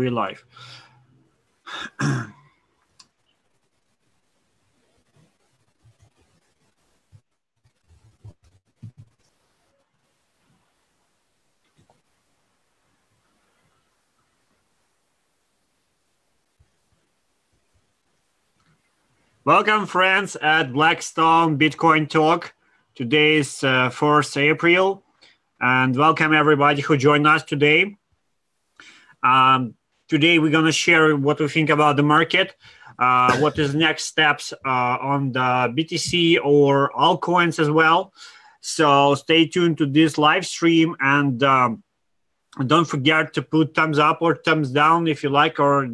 real life. Welcome, friends, at Blackstone Bitcoin Talk. Today is uh, 1st April, and welcome everybody who joined us today. Um, today, we're going to share what we think about the market, uh, what is next steps uh, on the BTC or altcoins as well. So stay tuned to this live stream and um, don't forget to put thumbs up or thumbs down if you like or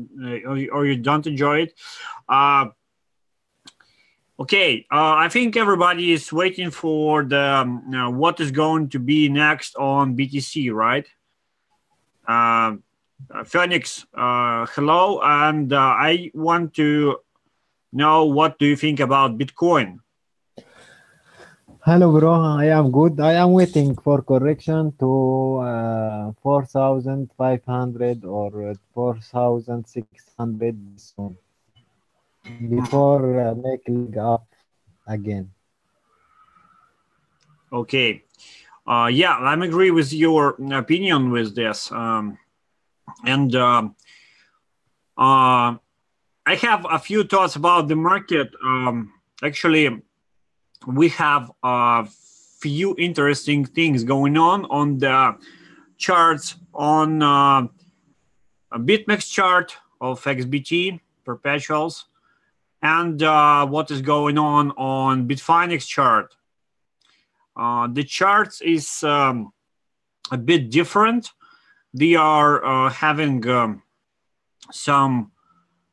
or, or you don't enjoy it. Uh, Okay, uh, I think everybody is waiting for the um, know, what is going to be next on BTC, right? Uh, uh, Phoenix, uh, hello, and uh, I want to know what do you think about Bitcoin? Hello, bro. I am good. I am waiting for correction to uh, 4,500 or 4,600 soon before uh, making up again. Okay. Uh, yeah, I'm agree with your opinion with this. Um, and uh, uh, I have a few thoughts about the market. Um, actually, we have a few interesting things going on on the charts on uh, a BitMEX chart of XBT perpetuals and uh, what is going on on Bitfinex chart. Uh, the charts is um, a bit different. They are uh, having um, some,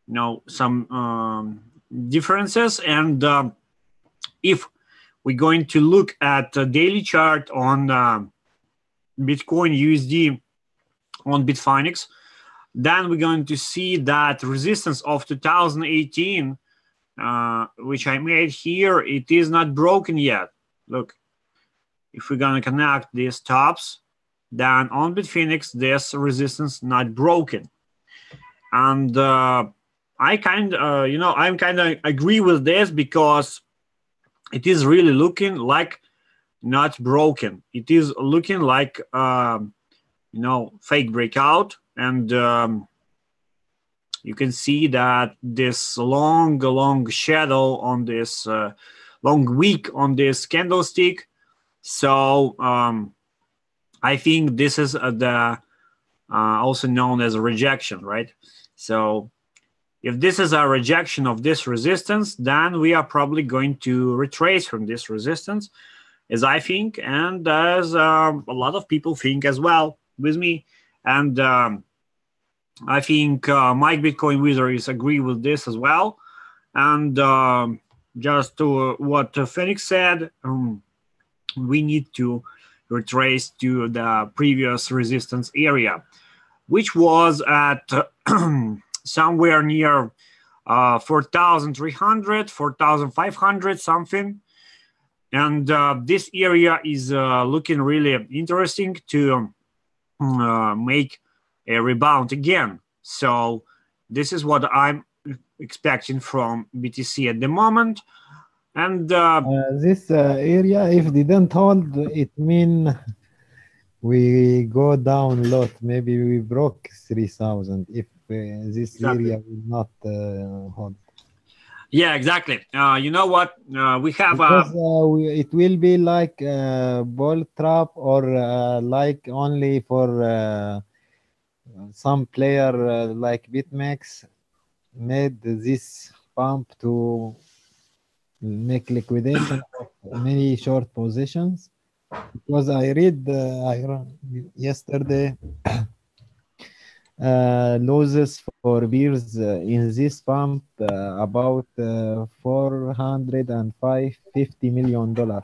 you know, some um, differences. And um, if we're going to look at the daily chart on uh, Bitcoin USD on Bitfinex, then we're going to see that resistance of 2018 uh, which I made here, it is not broken yet. Look, if we're gonna connect these tops, then on Bitfinex, this resistance not broken. And uh, I kind uh, you know, I'm kind of agree with this because it is really looking like not broken. It is looking like, um, you know, fake breakout. And um, you can see that this long, long shadow on this uh, long week on this candlestick. So um, I think this is uh, the uh, also known as a rejection, right? So if this is a rejection of this resistance, then we are probably going to retrace from this resistance, as I think, and as um, a lot of people think as well with me. And um, I think uh, Mike Bitcoin Wizards agree with this as well. And um, just to uh, what Phoenix said, um, we need to retrace to the previous resistance area, which was at somewhere near uh, 4,300, 4,500 something. And uh, this area is uh, looking really interesting to uh, make a rebound again. So this is what I'm expecting from BTC at the moment. And uh, uh, this uh, area, if didn't hold, it mean we go down a lot. Maybe we broke 3,000 if uh, this Exactly. area will not uh, hold. yeah, exactly. Uh, you know what? Uh, we have Because a uh, we, it will be like a ball trap or uh, like only for uh, some player uh, like BitMEX made this pump to make liquidation of many short positions. Because I read uh, I yesterday uh, losses for beers uh, in this pump uh, about uh, 405 50 million dollar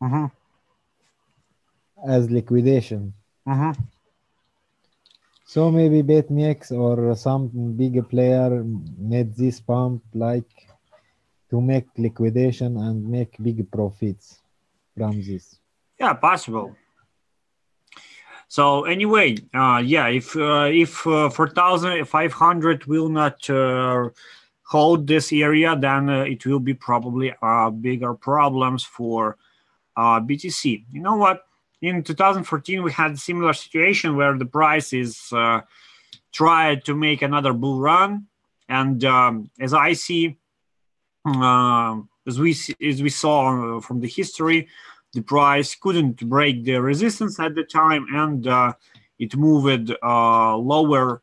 Mhm, as liquidation. mhm. So maybe BitMEX or some big player made this pump like to make liquidation and make big profits from this. yeah, possible. So anyway, uh, yeah, if uh, if uh, 4,500 will not uh, hold this area, then uh, it will be probably uh, bigger problems for uh, BTC. You know what? In 2014, we had similar situation where the price is tried to make another bull run, and um, as I see, as we as we saw from the history, the price couldn't break the resistance at the time, and uh, it moved uh, lower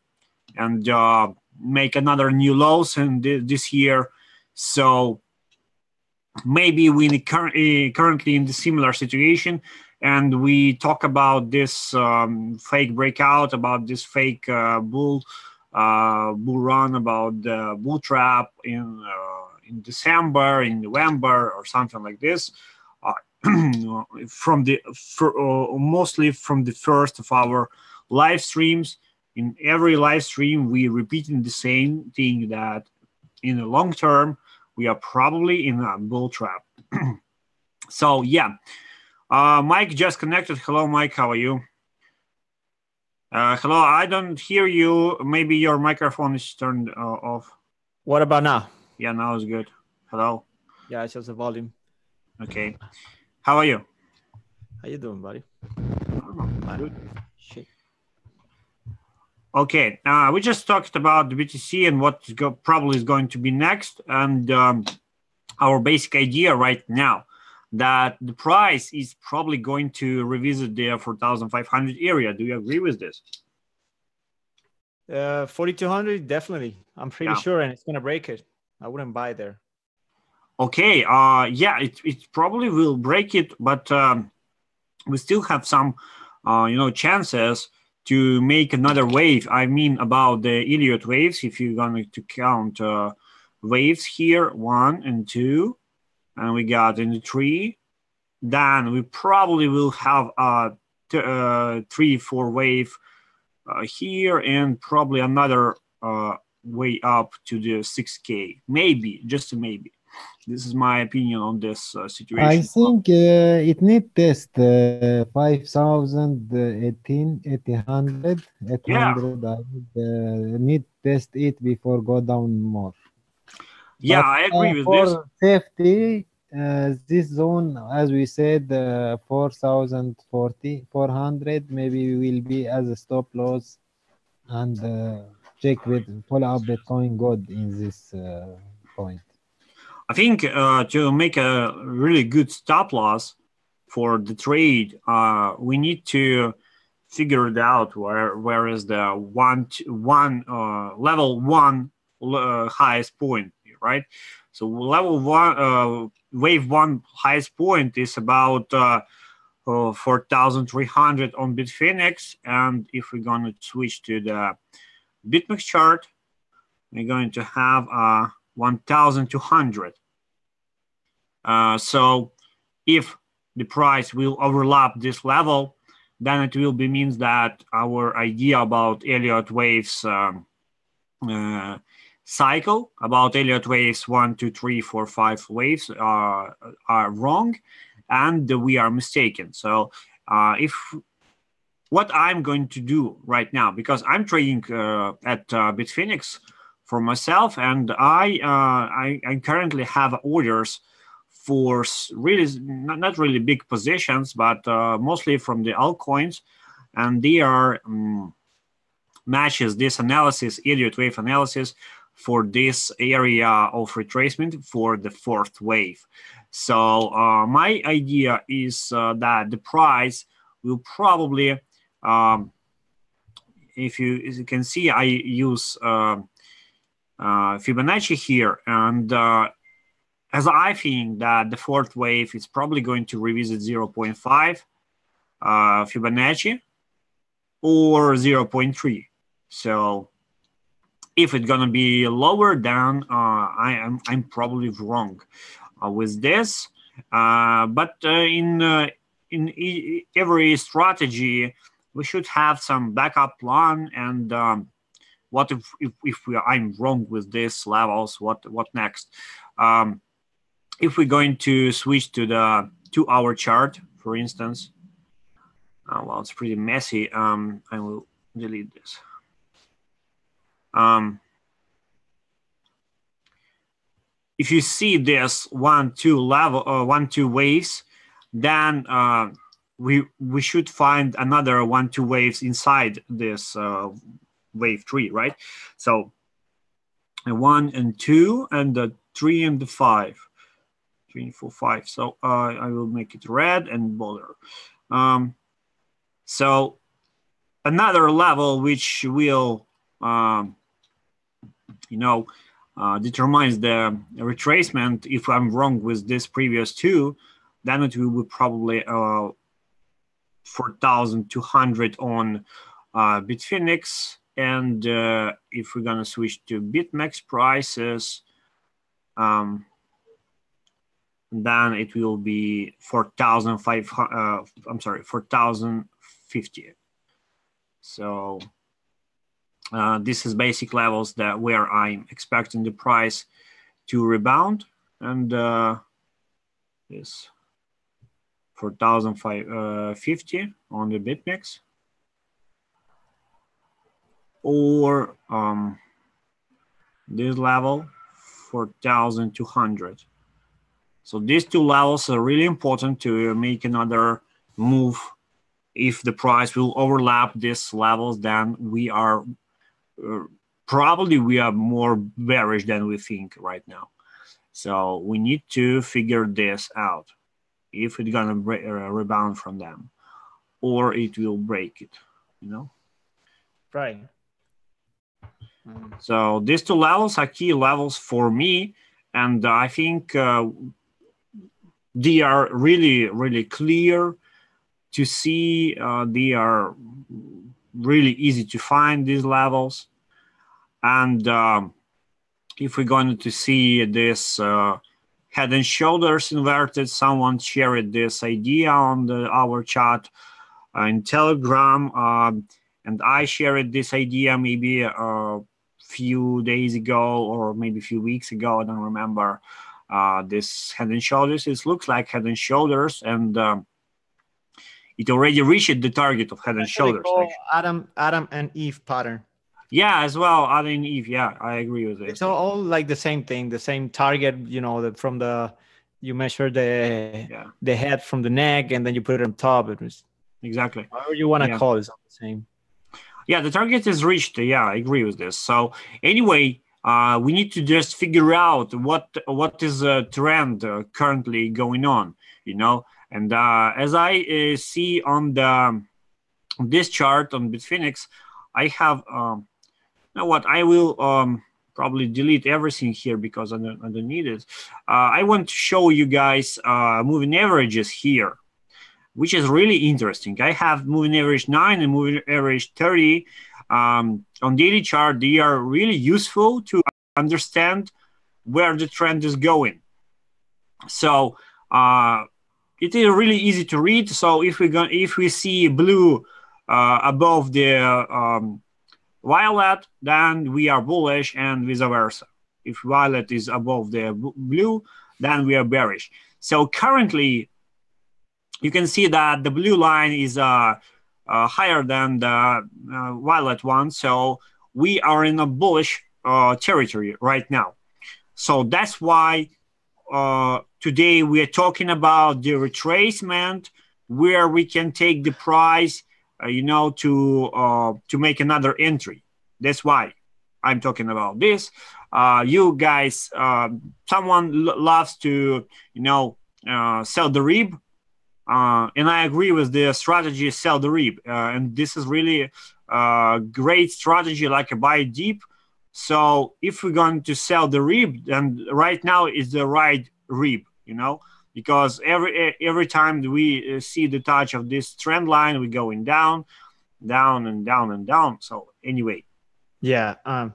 and uh, make another new lows in this year. So maybe we cur- currently in the similar situation and we talk about this um, fake breakout about this fake uh, bull uh, bull run about the bull trap in uh, in december in november or something like this uh, from the for, uh, mostly from the first of our live streams in every live stream we repeating the same thing that in the long term we are probably in a bull trap. so yeah, uh, Mike just connected. Hello, Mike. How are you? Uh, hello. I don't hear you. Maybe your microphone is turned uh, off. What about now? Yeah, now it's good. Hello. Yeah, it's just the volume. Okay. How are you? How you doing, buddy? Good. Shit. Okay, uh, we just talked about the BTC and what go- probably is going to be next, and um, our basic idea right now that the price is probably going to revisit the 4,500 area. Do you agree with this? Uh, 4,200, definitely. I'm pretty Yeah. sure, and it's gonna break it. I wouldn't buy there. Okay, uh, yeah, it, it probably will break it, but um, we still have some, uh, you know, chances to make another wave. I mean, about the Elliott waves, if you're going to count uh, waves here, one and two, and we got in the three, then we probably will have a t- uh, three, four wave uh, here, and probably another uh, way up to the 6K. Maybe, just maybe. This is my opinion on this uh, situation. I think uh, it need test uh, 5000, uh, 18, 800, 800. I would, uh, need test it before go down more. yeah, But, I agree uh, with for this. safety, uh, this zone, as we said, uh, 4040, 400, maybe will be as a stop loss and uh, check with follow up Bitcoin good in this uh, point. I think uh, to make a really good stop loss for the trade, uh, we need to figure it out where where is the one one uh, level one uh, highest point, right? So level one uh, wave one highest point is about uh, uh, 4,300 on Bitfinex, and if we're going to switch to the BitMEX chart, we're going to have uh, 1,200. Uh, so if the price will overlap this level, then it will be means that our idea about Elliott waves um, uh, cycle, about Elliott waves one, two, three, four, five waves are are wrong, and we are mistaken. So uh, if what I'm going to do right now, because I'm trading uh, at uh, Bitfinex for myself, and I, uh, I I currently have orders for really not, not really big positions, but uh, mostly from the altcoins, and they are um, matches this analysis, Elliott wave analysis, for this area of retracement for the fourth wave. So uh, my idea is uh, that the price will probably, um, if you, as you can see, I use um uh, Fibonacci here, and uh, as I think that the fourth wave is probably going to revisit 0.5 uh, Fibonacci or 0.3. So if it's gonna be lower, then uh, I am I'm probably wrong uh, with this. Uh, but uh, in uh, in e- every strategy, we should have some backup plan. And um, what if if, if we I'm wrong with these levels? What what next? Um, if we're going to switch to the two-hour chart, for instance, Uh, well, it's pretty messy. Um, I will delete this. Um, if you see this one, two level, uh, one, two waves, then uh, we we should find another one, two waves inside this uh, wave tree, right? So one and two, and the three and the five, three, four, five. So uh, I will make it red and bolder. Um, so another level which will, um, you know, uh, determines the retracement. If I'm wrong with this previous two, then it will be probably uh, 4,200 on uh, Bitfinex. And uh, if we're gonna switch to BitMEX prices, um, then it will be 4,500, uh, I'm sorry, 4,050. So uh, this is basic levels that where I'm expecting the price to rebound and uh, this 4,550 uh, on the BitMEX or um, this level 4,200. So these two levels are really important to make another move. If the price will overlap these levels, then we are uh, probably we are more bearish than we think right now. So we need to figure this out if it's gonna break, uh, rebound from them, or it will break it. You know. Right. So these two levels are key levels for me, and I think uh, they are really, really clear to see. Uh, they are really easy to find these levels, and um, if we're going to see this uh, head and shoulders inverted, someone shared this idea on the, our chat uh, in Telegram. Um, and I shared this idea maybe a few days ago or maybe a few weeks ago. I don't remember. Uh, this head and shoulders. It looks like head and shoulders, and um, it already reached the target of head and shoulders. Adam, Adam and Eve pattern. Yeah, as well, Adam and Eve. Yeah, I agree with it. It's all, all like the same thing, the same target. You know, the, from the you measure the yeah. the head from the neck, and then you put it on top. It was exactly. However you want to yeah. call it, it's all the same yeah, the target is reached. Yeah, I agree with this. So anyway, uh, we need to just figure out what what is a trend uh, currently going on. You know, and uh, as I uh, see on the this chart on Bitfinex, I have. Um, know what? I will um, probably delete everything here because I don't, I don't need it. Uh, I want to show you guys uh, moving averages here which is really interesting. I have moving average 9 and moving average 30 um, on daily chart. They are really useful to understand where the trend is going. So uh, it is really easy to read. So if we go, if we see blue uh, above the um, violet, then we are bullish, and vice versa. If violet is above the blue, then we are bearish. So currently, you can see that the blue line is uh, uh, higher than the uh, violet one. So we are in a bullish uh, territory right now. So that's why uh, today we are talking about the retracement where we can take the price, Uh, you know, to uh, to make another entry. That's why I'm talking about this. Uh, you guys, someone loves to, you know, sell the rip uh, and I agree with the strategy sell the rip. Uh, and this is really a great strategy, like a buy deep. So if we're going to sell the rip, then right now is the right rip, you know, because every every time we uh, see the touch of this trend line, we're going down, down and down and down. So anyway. Yeah. Um,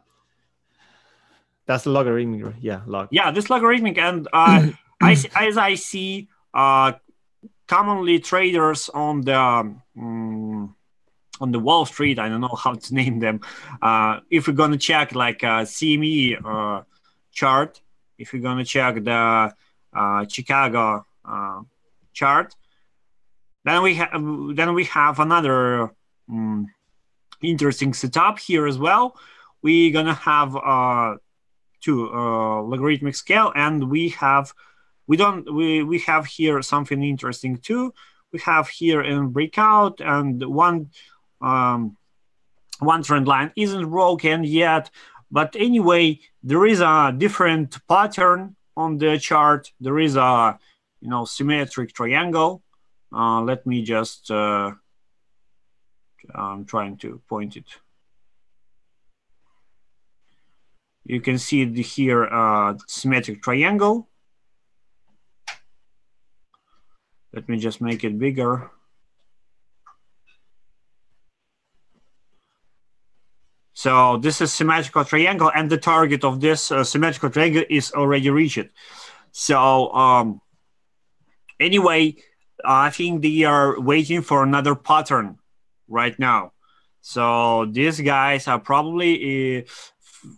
that's logarithmic. Yeah. Log. Yeah, this logarithmic. And uh, I, as I see, uh, commonly traders on the um, on the Wall Street. I don't know how to name them. Uh, if we're gonna check like a CME uh, chart, if we're gonna check the uh, Chicago uh, chart, then we have then we have another um, interesting setup here as well. We're gonna have uh, two uh, logarithmic scale, and we have we don't we we have here something interesting too. We have here in breakout and one um, one trend line isn't broken yet, but anyway, there is a different pattern on the chart. There is a you know symmetric triangle. Uh, let me just uh, I'm trying to point it. You can see here uh, symmetric triangle. Let me just make it bigger. So this is symmetrical triangle, and the target of this uh, symmetrical triangle is already reached. So um, anyway, I think they are waiting for another pattern right now. So these guys are probably uh,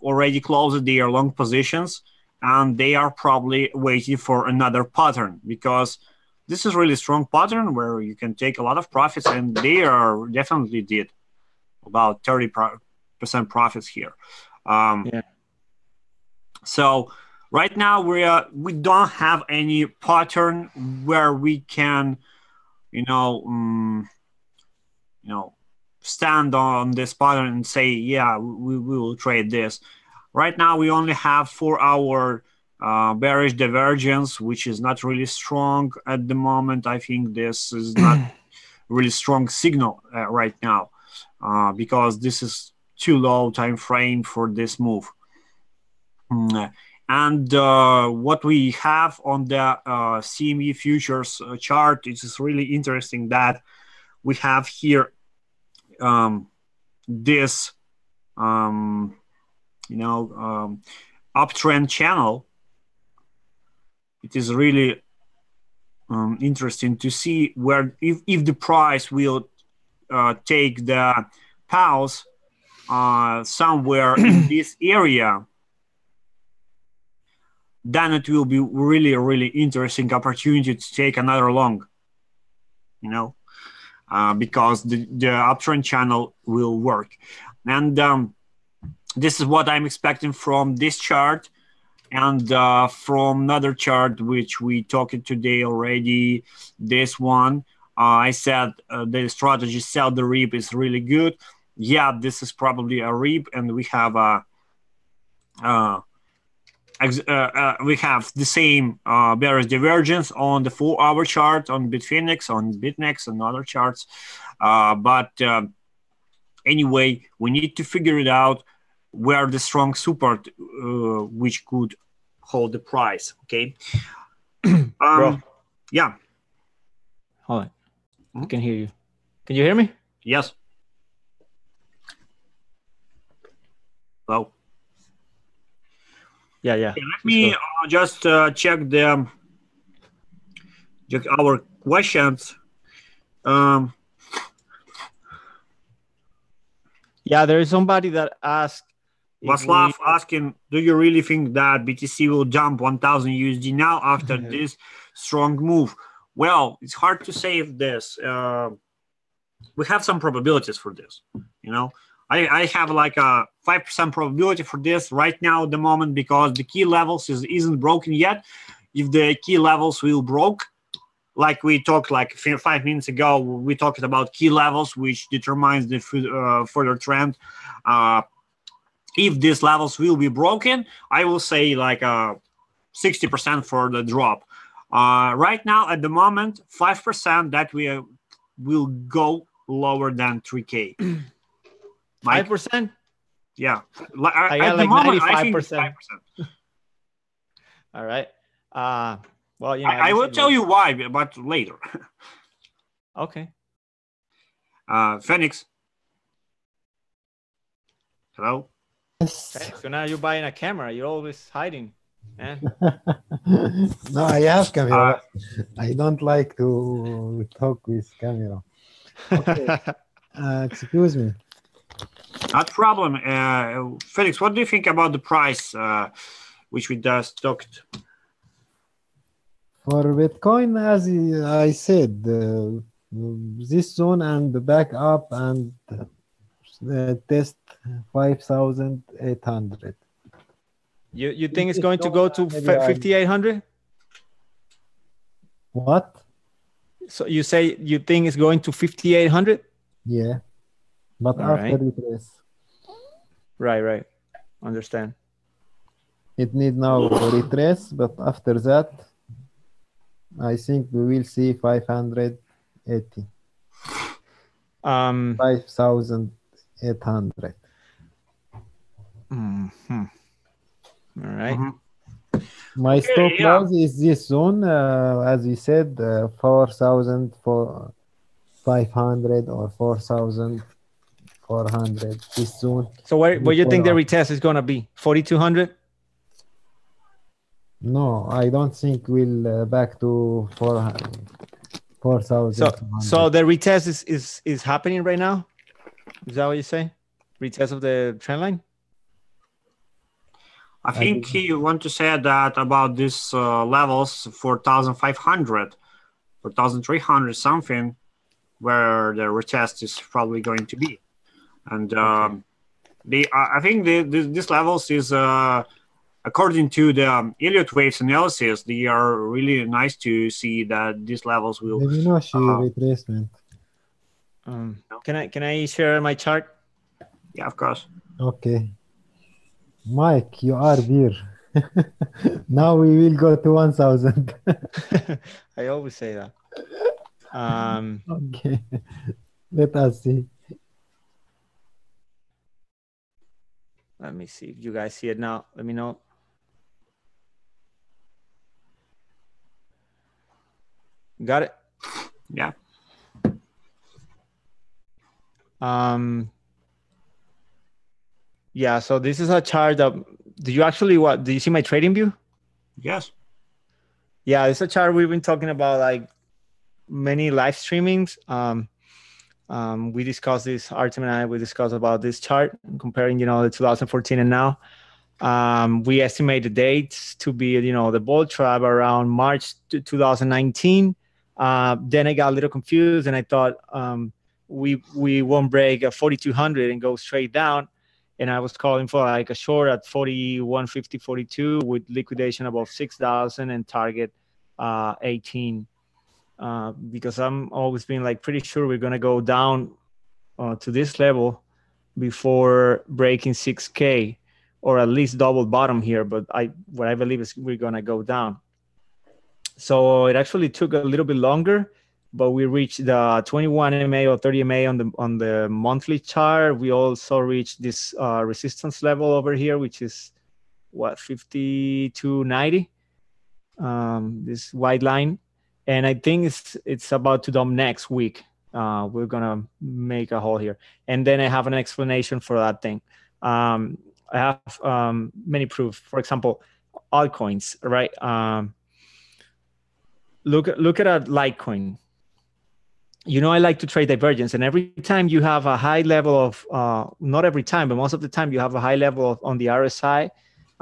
already closed their long positions, and they are probably waiting for another pattern because this is really strong pattern where you can take a lot of profits, and they are definitely did about 30 percent profits here. Um, yeah. So right now we are we don't have any pattern where we can, you know, um, you know, stand on this pattern and say, yeah, we, we will trade this. Right now we only have four hour uh, bearish divergence, which is not really strong at the moment. I think this is not really strong signal uh, right now uh, because this is too low time frame for this move. Mm, and uh, what we have on the uh, CME futures uh, chart is really interesting that we have here um, this, um, you know, um, uptrend channel. It is really um, interesting to see where if, if the price will uh, take the pause uh, somewhere in this area, then it will be really, really interesting opportunity to take another long, you know, uh, because the, the uptrend channel will work. And um, this is what I'm expecting from this chart and uh, from another chart which we talked today already this one uh, i said uh, the strategy sell the rip is really good yeah, this is probably a rip, and we have a uh, uh, uh, we have the same uh, bearish divergence on the four-hour chart on Bitfinex, on BitMEX, and other charts. Uh, but uh, anyway, we need to figure it out where the strong support uh, which could hold the price. Okay. um, Bro. Yeah. Hold on. I can hear you. Can you hear me? Yes. Well, yeah, yeah. Okay, let me uh, just uh, check the um, check our questions. Um, yeah, there is somebody that asked. Vaslav we... asking, do you really think that BTC will jump 1000 USD now after this strong move? Well, it's hard to say if this. Uh, we have some probabilities for this, you know. I, I have like a five percent probability for this right now at the moment because the key levels is isn't broken yet. If the key levels will broke, like we talked like five minutes ago, we talked about key levels which determines the uh, further trend. Uh, if these levels will be broken, I will say like a uh, 60% for the drop. Uh, right now, at the moment, 5% that we uh, will go lower than 3K. Five percent. Yeah, I got like ninety-five percent. All right. Uh, well, you know, I, I will tell you why, but later. okay. Uh, Phoenix. Hello. Okay, so now you're buying a camera. You're always hiding. Eh? no, I have camera. Uh, I don't like to talk with camera. Okay. uh, excuse me. Not problem. Uh, Felix, what do you think about the price uh, which we just talked? For Bitcoin, as I said, uh, this zone and back up and uh, test 5800 you you think it's going to go to 5800 what so you say you think it's going to 5800 yeah but All after right. it is. Right, right. Understand. It need now retrace, but after that, I think we will see 580. Um, 5,800. Mm -hmm. All right. Mm -hmm. My okay, stop yeah. loss is this zone, uh, as we said, uh, 4,500 or 4,000. 400 soon. So what what you think the retest is gonna be? 4200? No, I don't think we'll uh, back to 4,000. 4, so, so the retest is, is is happening right now. Is that what you say? Retest of the trend line. I think you want to say that about these uh, levels 4,500, 4,300 something, where the retest is probably going to be. And um, the I I think the, the, these levels is uh, according to the um, Elliott waves analysis, they are really nice to see that these levels will. Fibonacci Uh-huh. retracement um can i can i share my chart Yeah, of course. okay mike you are here. now we will go to 1000 i always say that um okay let us see let me see. If you guys see it now let me know. Got it? Yeah. um yeah so this is a chart that do you actually what do you see my trading view? Yes. yeah it's a chart we've been talking about like many live streamings. Um um we discussed this artem and i we discussed about this chart comparing you know the 2014 and now. Um we estimate the dates to be you know the bull trap around march 2019 uh then i got a little confused and i thought um we we won't break a 4200 and go straight down. And I was calling for like a short at 4150 42 with liquidation above 6000 and target uh 18 uh because I'm always been like pretty sure we're to go down uh, to this level before breaking 6k or at least double bottom here but I what I believe is we're to go down so it actually took a little bit longer but we reached the 21 MA or 30 MA on the on the monthly chart. We also reached this uh, resistance level over here, which is what 5290. Um, this white line, and I think it's it's about to dump next week. Uh, we're gonna make a hole here, and then I have an explanation for that thing. Um, I have um, many proof. For example, altcoins, right? Um, look look at a Litecoin you know i like to trade divergence and every time you have a high level of uh, not every time but most of the time you have a high level of, on the rsi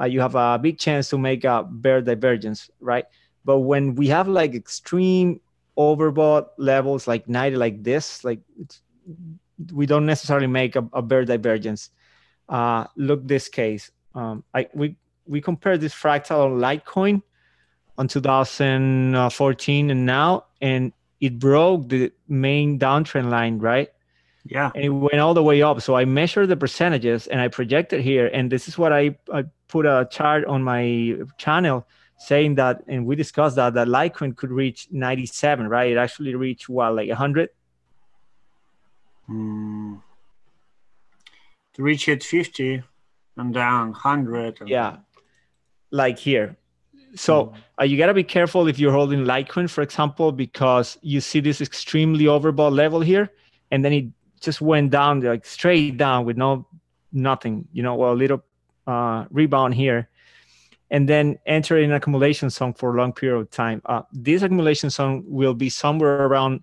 uh, you have a big chance to make a bear divergence right but when we have like extreme overbought levels like 90 like this like it's, we don't necessarily make a, a bear divergence uh, look this case um, I, we we compare this fractal on litecoin on 2014 and now and it broke the main downtrend line, right? Yeah. And it went all the way up. So I measured the percentages and I projected here. And this is what I, I put a chart on my channel saying that, and we discussed that, that Litecoin could reach 97, right? It actually reached what, like 100? Mm. To reach it 50 and down 100. and- Yeah. Like here. So uh, you got to be careful if you're holding Litecoin, for example, because you see this extremely overbought level here, and then it just went down like straight down with no nothing, you know, well, a little uh, rebound here, and then enter in accumulation zone for a long period of time. Uh, this accumulation zone will be somewhere around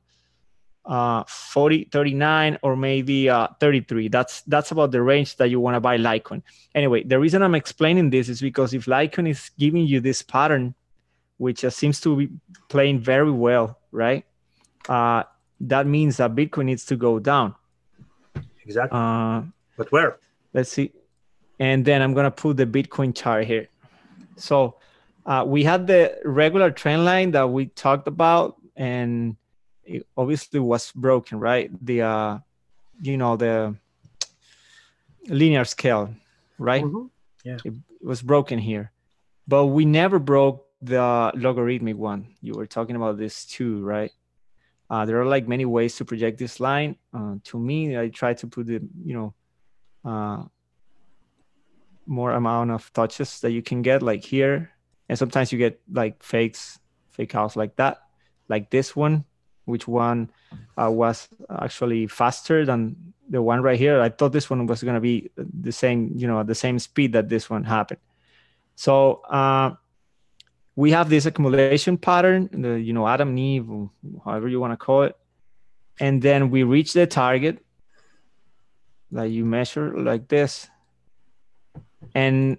uh, 40, 39, or maybe uh, 33. That's that's about the range that you want to buy Litecoin. Anyway, the reason I'm explaining this is because if Litecoin is giving you this pattern, which uh, seems to be playing very well, right? Uh, that means that Bitcoin needs to go down. Exactly. Uh, but where? let's see. And then I'm gonna put the Bitcoin chart here. So uh, we had the regular trend line that we talked about, and it obviously was broken, right? The uh, you know the linear scale, right? Mhm. Yeah. It, it was broken here, but we never broke the logarithmic one. You were talking about this too, right? Uh, there are like many ways to project this line. Uh, to me, I try to put the you know uh, more amount of touches that you can get, like here, and sometimes you get like fakes, fake outs like that, like this one, which one uh, was actually faster than the one right here. I thought this one was gonna be the same, you know, at the same speed that this one happened. So uh, we have this accumulation pattern, the you know Adam and Eve, or however you want to call it, and then we reach the target that you measure like this, and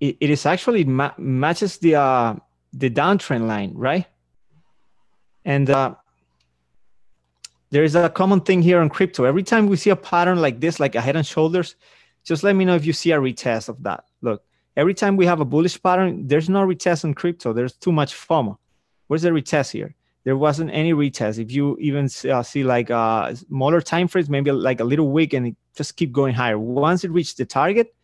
it, it is actually ma- matches the uh, the downtrend line, right? And uh, there is a common thing here on crypto. Every time we see a pattern like this, like a head and shoulders, just let me know if you see a retest of that. Look, every time we have a bullish pattern, there's no retest on crypto. There's too much FOMO. Where's the retest here? There wasn't any retest. If you even see, uh, see like uh, smaller time frames, maybe like a little wick, and it just keep going higher. Once it reaches the target,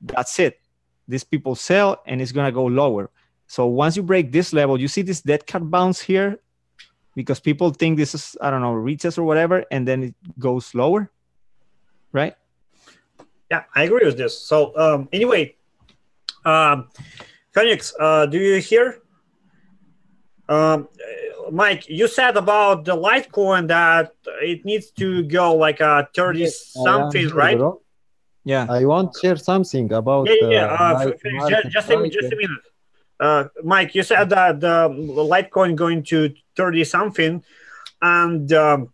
that's it. These people sell, and it's gonna go lower. So once you break this level, you see this dead cat bounce here, because people think this is I don't know retest or whatever, and then it goes lower, right? Yeah, I agree with this. So um, anyway, um, Phoenix, uh, do you hear? Um, uh, Mike, you said about the Litecoin that it needs to go like a 30 yes, something, right? bro. Yeah. I want to share something about. Yeah, yeah. yeah. uh, Uh, light F- Phoenix, market ju- just, a, just a minute. Uh, Mike, you said that the Litecoin going to thirty something, and um,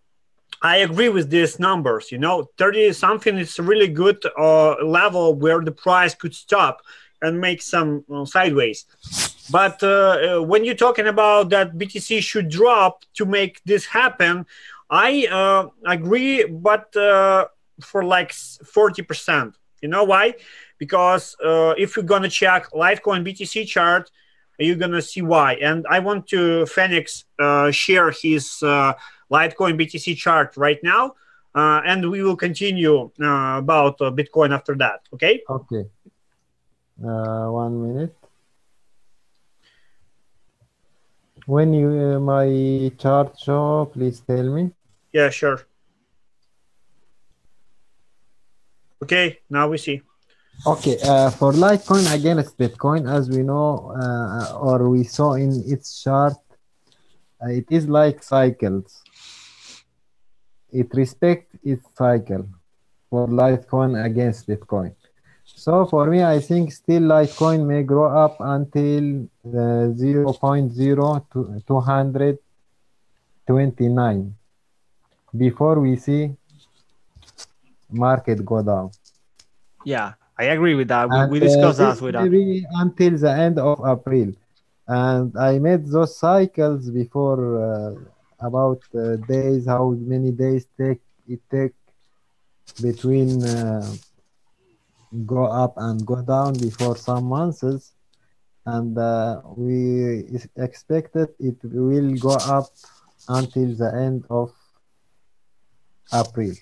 I agree with these numbers. You know, thirty something is a really good uh, level where the price could stop and make some uh, sideways. But uh, uh, when you're talking about that BTC should drop to make this happen, I uh, agree, but uh, for like forty percent. You know why? Because uh, if you're gonna check Litecoin BTC chart, you're gonna see why. And I want to Phoenix uh, share his Litecoin BTC chart right now, and we will continue about Bitcoin after that. Okay? Okay. One minute. When you uh, my chart show, please tell me. Yeah, sure. Okay, now we see. Okay, uh, for Litecoin against Bitcoin, as we know uh, or we saw in its chart, uh, it is like cycles. It respects its cycle for Litecoin against Bitcoin. So for me, I think still Litecoin may grow up until the 0.0 to 229 before we see market go down. Yeah, I agree with that. We, And, we uh, discussed this that with that. until the end of April. And I made those cycles before uh, about uh, days, how many days take it take between uh, go up and go down before some months. And uh, we expected it will go up until the end of April.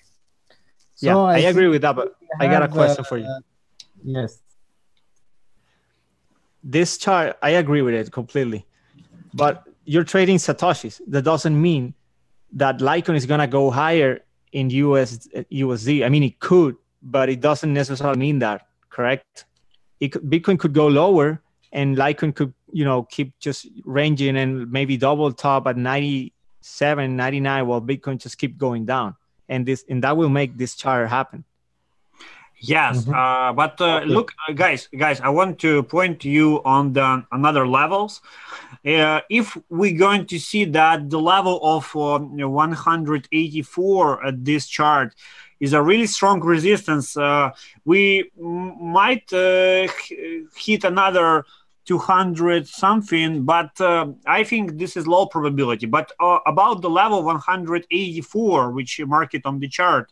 Yeah, So I, agree with that. But I got a question for you. uh, Yes. This chart, I agree with it completely. But you're trading satoshis. That doesn't mean that Litecoin is gonna go higher in US USD. I mean, it could, but it doesn't necessarily mean that. Correct? It Bitcoin could go lower, and Litecoin could, you know, keep just ranging and maybe double top at 97, 99, while Bitcoin just keep going down. And this and that will make this chart happen. Yes, Mhm. uh, but uh, look, uh, guys, guys, I want to point you on the another levels. Uh, if we're going to see that the level of uh, 184 at this chart is a really strong resistance, uh, we might uh, hit another 200 something, but uh, I think this is low probability. But uh, about the level 184, which you mark it on the chart,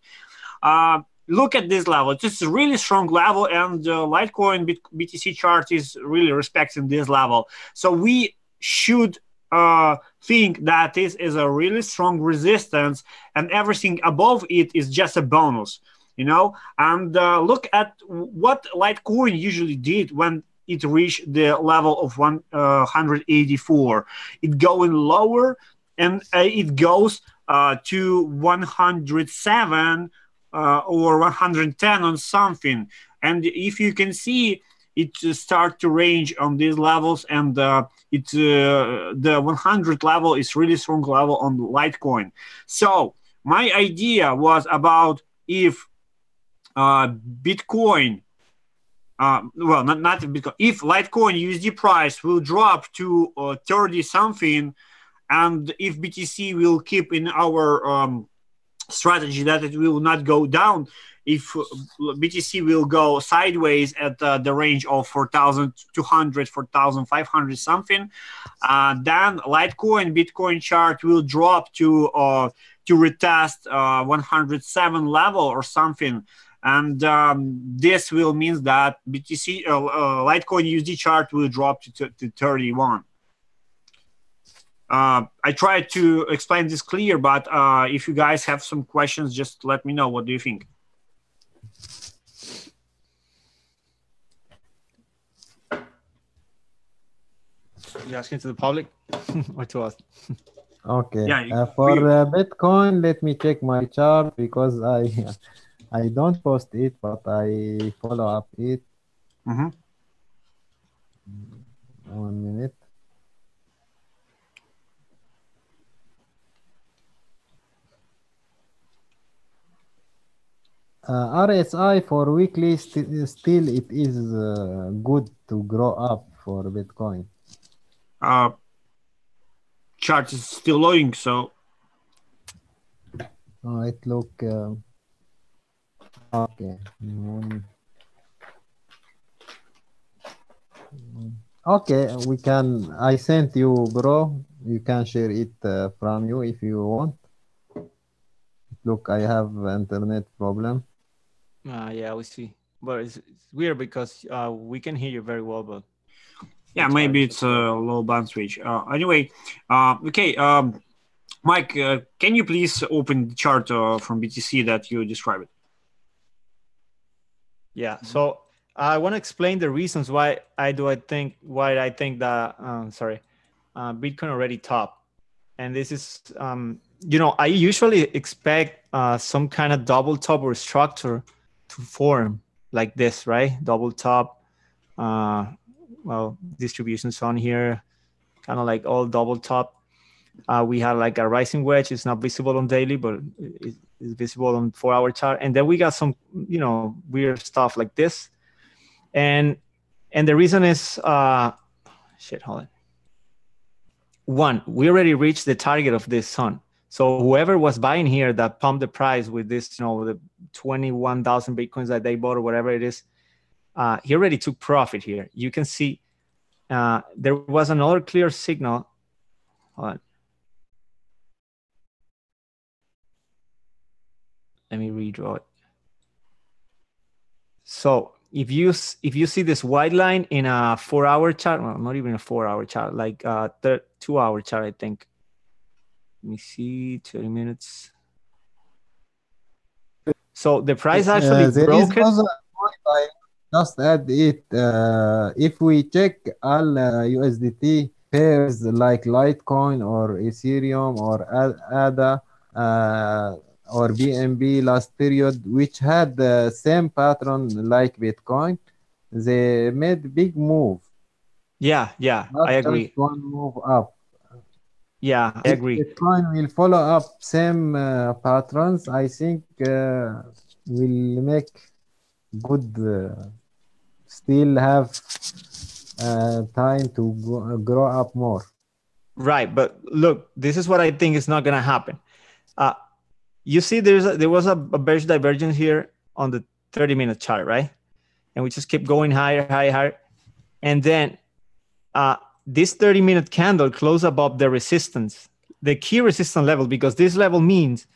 uh, look at this level. It's a really strong level, and uh, Litecoin BTC chart is really respecting this level. So we should uh, think that this is a really strong resistance, and everything above it is just a bonus. You know, and uh, look at what Litecoin usually did when it reached the level of 184. Uh, it going lower, and uh, it goes uh, to 107 uh, or 110 on something. And if you can see, it start to range on these levels, and uh, it uh, the 100 level is really strong level on Litecoin. So my idea was about if uh, Bitcoin. Uh, well, not, not Bitcoin. If Litecoin USD price will drop to uh, 30 something, and if BTC will keep in our um, strategy that it will not go down if BTC will go sideways at uh, the range of 4,200, 4,500 something, uh, then Litecoin Bitcoin chart will drop to uh, to retest uh, 107 level or something. And um, this will mean that BTC uh, uh, Litecoin USD chart will drop to, to, to 31. Uh, I tried to explain this clear, but uh, if you guys have some questions, just let me know. What do you think? You asking to the public or to us? Okay. Yeah, uh, for uh, Bitcoin, let me check my chart because I I don't post it, but I follow up it. Mm-hmm. One minute. Uh, RSI for weekly st still it is uh, good to grow up for Bitcoin. Uh, chart is still loading, so. Oh, it look uh, okay. Mm. Okay, we can. I sent you, bro. You can share it uh, from you if you want. Look, I have internet problem. Uh, yeah, we see. But it's, it's weird because uh, we can hear you very well, but yeah, maybe it's a low band switch. Uh, anyway, uh, okay, um, Mike, uh, can you please open the chart uh, from BTC that you described? Yeah. So I want to explain the reasons why I do I think why I think that um, sorry, uh, Bitcoin already top, and this is um, you know I usually expect uh, some kind of double top or structure to form like this, right? Double top, uh, well, distributions on here, kind of like all double top. Uh, we had like a rising wedge. It's not visible on daily, but it's visible on four hour chart. And then we got some, you know, weird stuff like this. And and the reason is uh shit, hold on. One, we already reached the target of this sun. So whoever was buying here that pumped the price with this, you know, the 21,000 Bitcoins that they bought or whatever it is, uh, he already took profit here. You can see uh, there was another clear signal. Hold on. Let me redraw it. So if you if you see this white line in a four hour chart, well, not even a four hour chart, like a two hour chart, I think let me see, 20 minutes. So the price actually uh, broken. I just add it. Uh, if we check all uh, USDT pairs like Litecoin or Ethereum or ADA uh, or BNB last period, which had the same pattern like Bitcoin, they made big move. Yeah, yeah, Not I agree. One move up. Yeah, I agree. Bitcoin will follow up same uh, patterns. I think uh, will make good. Uh, still have uh, time to go, grow up more. Right, but look, this is what I think is not going to happen. Uh, you see, there's a, there was a, a bearish divergence here on the 30 minute chart, right? And we just keep going higher, higher, higher, and then uh, this 30 minute candle close above the resistance, the key resistance level, because this level means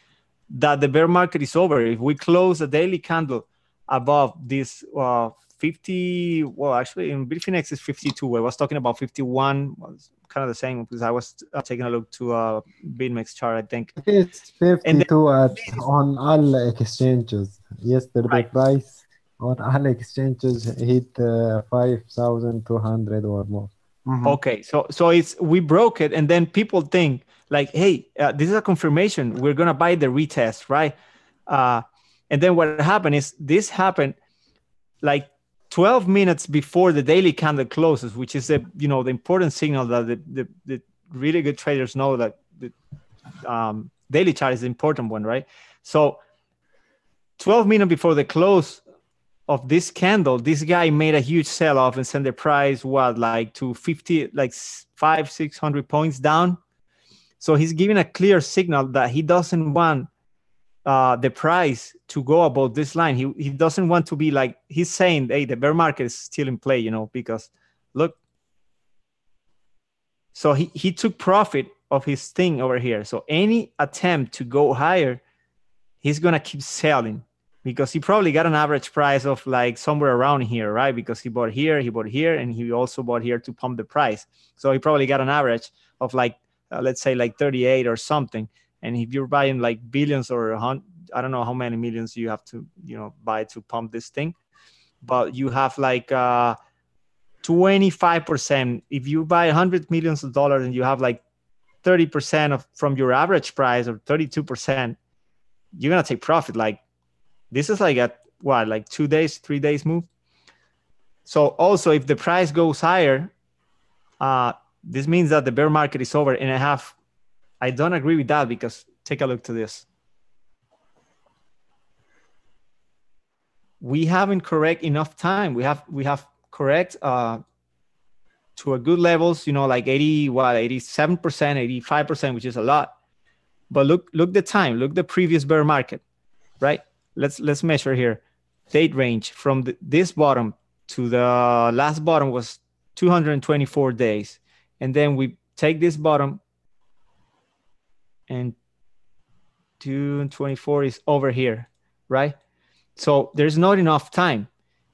that the bear market is over. If we close a daily candle above this uh, 50, well, actually in Bitfinex is 52. I was talking about 51, was kind of the same because I was uh, taking a look to a uh, BitMEX chart, I think. It's 52 at, on all exchanges. Yesterday right. price on all exchanges hit uh, 5,200 or more. Mm-hmm. Okay, so so it's we broke it, and then people think like, hey, uh, this is a confirmation. We're gonna buy the retest, right? Uh, and then what happened is this happened like 12 minutes before the daily candle closes, which is the you know the important signal that the, the, the really good traders know that the um, daily chart is the important one, right? So 12 minutes before the close of this candle, this guy made a huge sell off and sent the price what like to 50, like five, 600 points down. So he's giving a clear signal that he doesn't want uh, the price to go above this line. He, he doesn't want to be like, he's saying, hey, the bear market is still in play, you know, because look. So he, he took profit of his thing over here. So any attempt to go higher, he's going to keep selling because he probably got an average price of like somewhere around here, right? Because he bought here, he bought here, and he also bought here to pump the price. So he probably got an average of like, uh, let's say like 38 or something. And if you're buying like billions or I don't know how many millions you have to, you know, buy to pump this thing, but you have like uh, 25%. If you buy 100 millions of dollars and you have like 30% of from your average price or 32%, you're gonna take profit like this is like a what, like two days, three days move. So also, if the price goes higher, uh, this means that the bear market is over. And I have, I don't agree with that because take a look to this. We haven't correct enough time. We have we have correct uh, to a good levels. You know, like eighty, what, eighty-seven percent, eighty-five percent, which is a lot. But look, look the time. Look the previous bear market, right? Let's let's measure here. Date range from the, this bottom to the last bottom was 224 days. And then we take this bottom and 224 is over here right? So there's not enough time.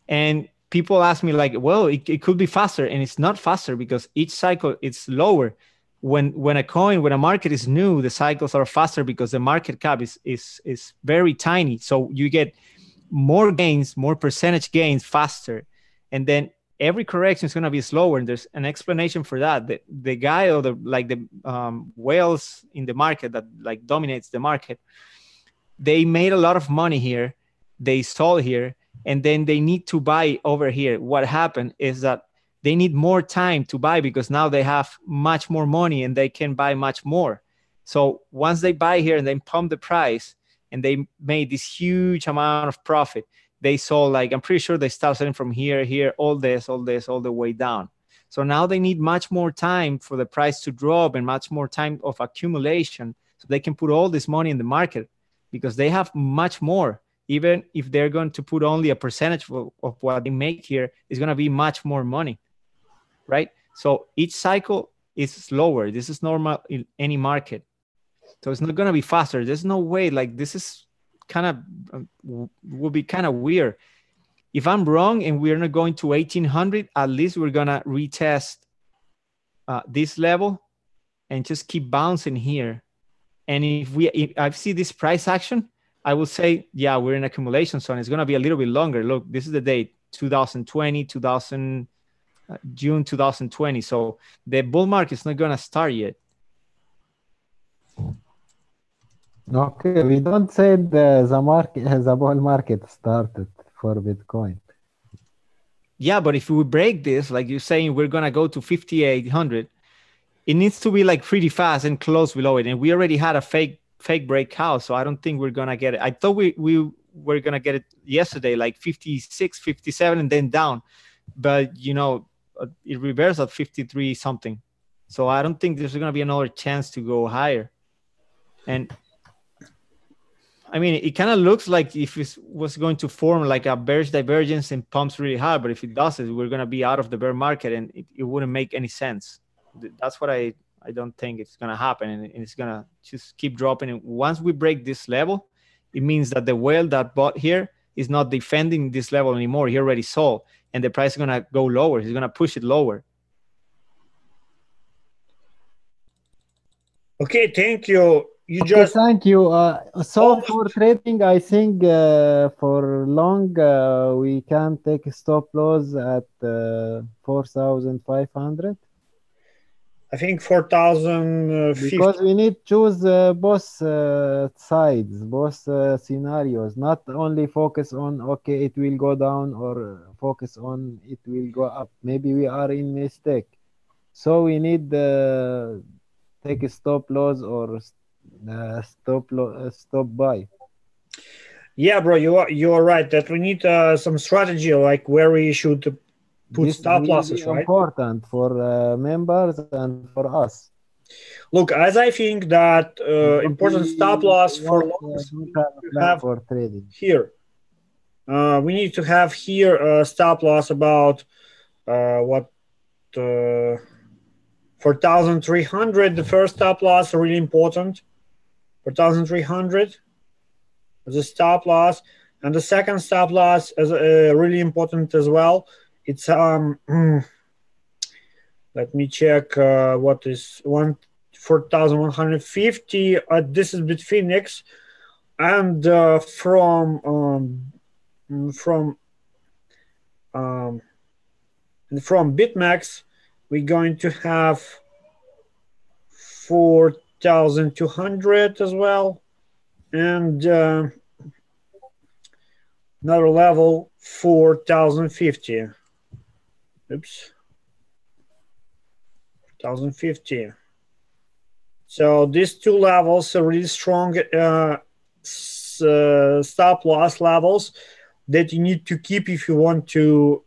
And people ask me like well it, it could be faster. And it's not faster because each cycle it's lower when when a coin when a market is new the cycles are faster because the market cap is is is very tiny. So you get more gains more percentage gains faster. And then every correction is going to be slower. And there's an explanation for that. The, the guy or the like the um, whales in the market that like dominates the market they made a lot of money here. They sold here. And then they need to buy over here. What happened is that they need more time to buy because now they have much more money and they can buy much more. So once they buy here and they pump the price and they made this huge amount of profit, they sold like I'm pretty sure they start selling from here, here, all this, all this, all the way down. So now they need much more time for the price to drop and much more time of accumulation so they can put all this money in the market because they have much more even if they're going to put only a percentage of, of what they make here is going to be much more money right? So each cycle is slower. This is normal in any market. So it's not going to be faster. There's no way. Like this is kind of um, will be kind of weird. If I'm wrong and we're not going to 1800, at least we're gonna retest uh, this level and just keep bouncing here. And if we, if I see this price action, I will say, yeah, we're in accumulation zone. It's gonna be a little bit longer. Look, this is the date 2020, 2000. June 2020. So the bull market is not going to start yet. Okay, we don't say the, the market the bull market started for Bitcoin. Yeah, but if we break this, like you're saying, we're gonna go to 5800. It needs to be like pretty fast and close below it. And we already had a fake fake breakout, so I don't think we're gonna get it. I thought we we were gonna get it yesterday, like 56, 57, and then down. But you know, Uh, it reversed at 53 something. So I don't think there's going to be another chance to go higher. And I mean, it kind of looks like if it was going to form like a bearish divergence and pumps really hard, but if it doesn't, we're going to be out of the bear market and it, it wouldn't make any sense. That's what I I don't think it's going to happen, and it's going to just keep dropping. And once we break this level, it means that the whale that bought here is not defending this level anymore. He already sold, and the price is going to go lower. He's going to push it lower. Okay, thank you. You Okay, just thank you. Uh, so Oh. for trading, I think uh, for long uh, we can take a stop loss at uh, 4,500 I think four thousand uh, because we need choose uh, both uh, sides, both uh, scenarios, not only focus on okay it will go down or focus on it will go up. Maybe we are in mistake, so we need uh, take a stop loss or uh, stop lo- uh, stop buy. Yeah, bro, you are you are right that we need uh, some strategy like where we should put This stop losses, be right? important for uh, members and for us. Look, as I think that uh, important stop loss for uh, longs have for trading. here. Uh, we need to have here a stop loss about uh, what uh, for 1300 the first stop loss really important for 1300 as a stop loss and the second stop loss is uh, really important as well it's um let me check uh, what is one 4150 uh, this is Bitfinex and uh, from um, mm, from um, from BitMEX we're going to have 4200 as well and uh, another level 4050 oops. 1050 so these two levels are really strong uh, uh, stop loss levels that you need to keep if you want to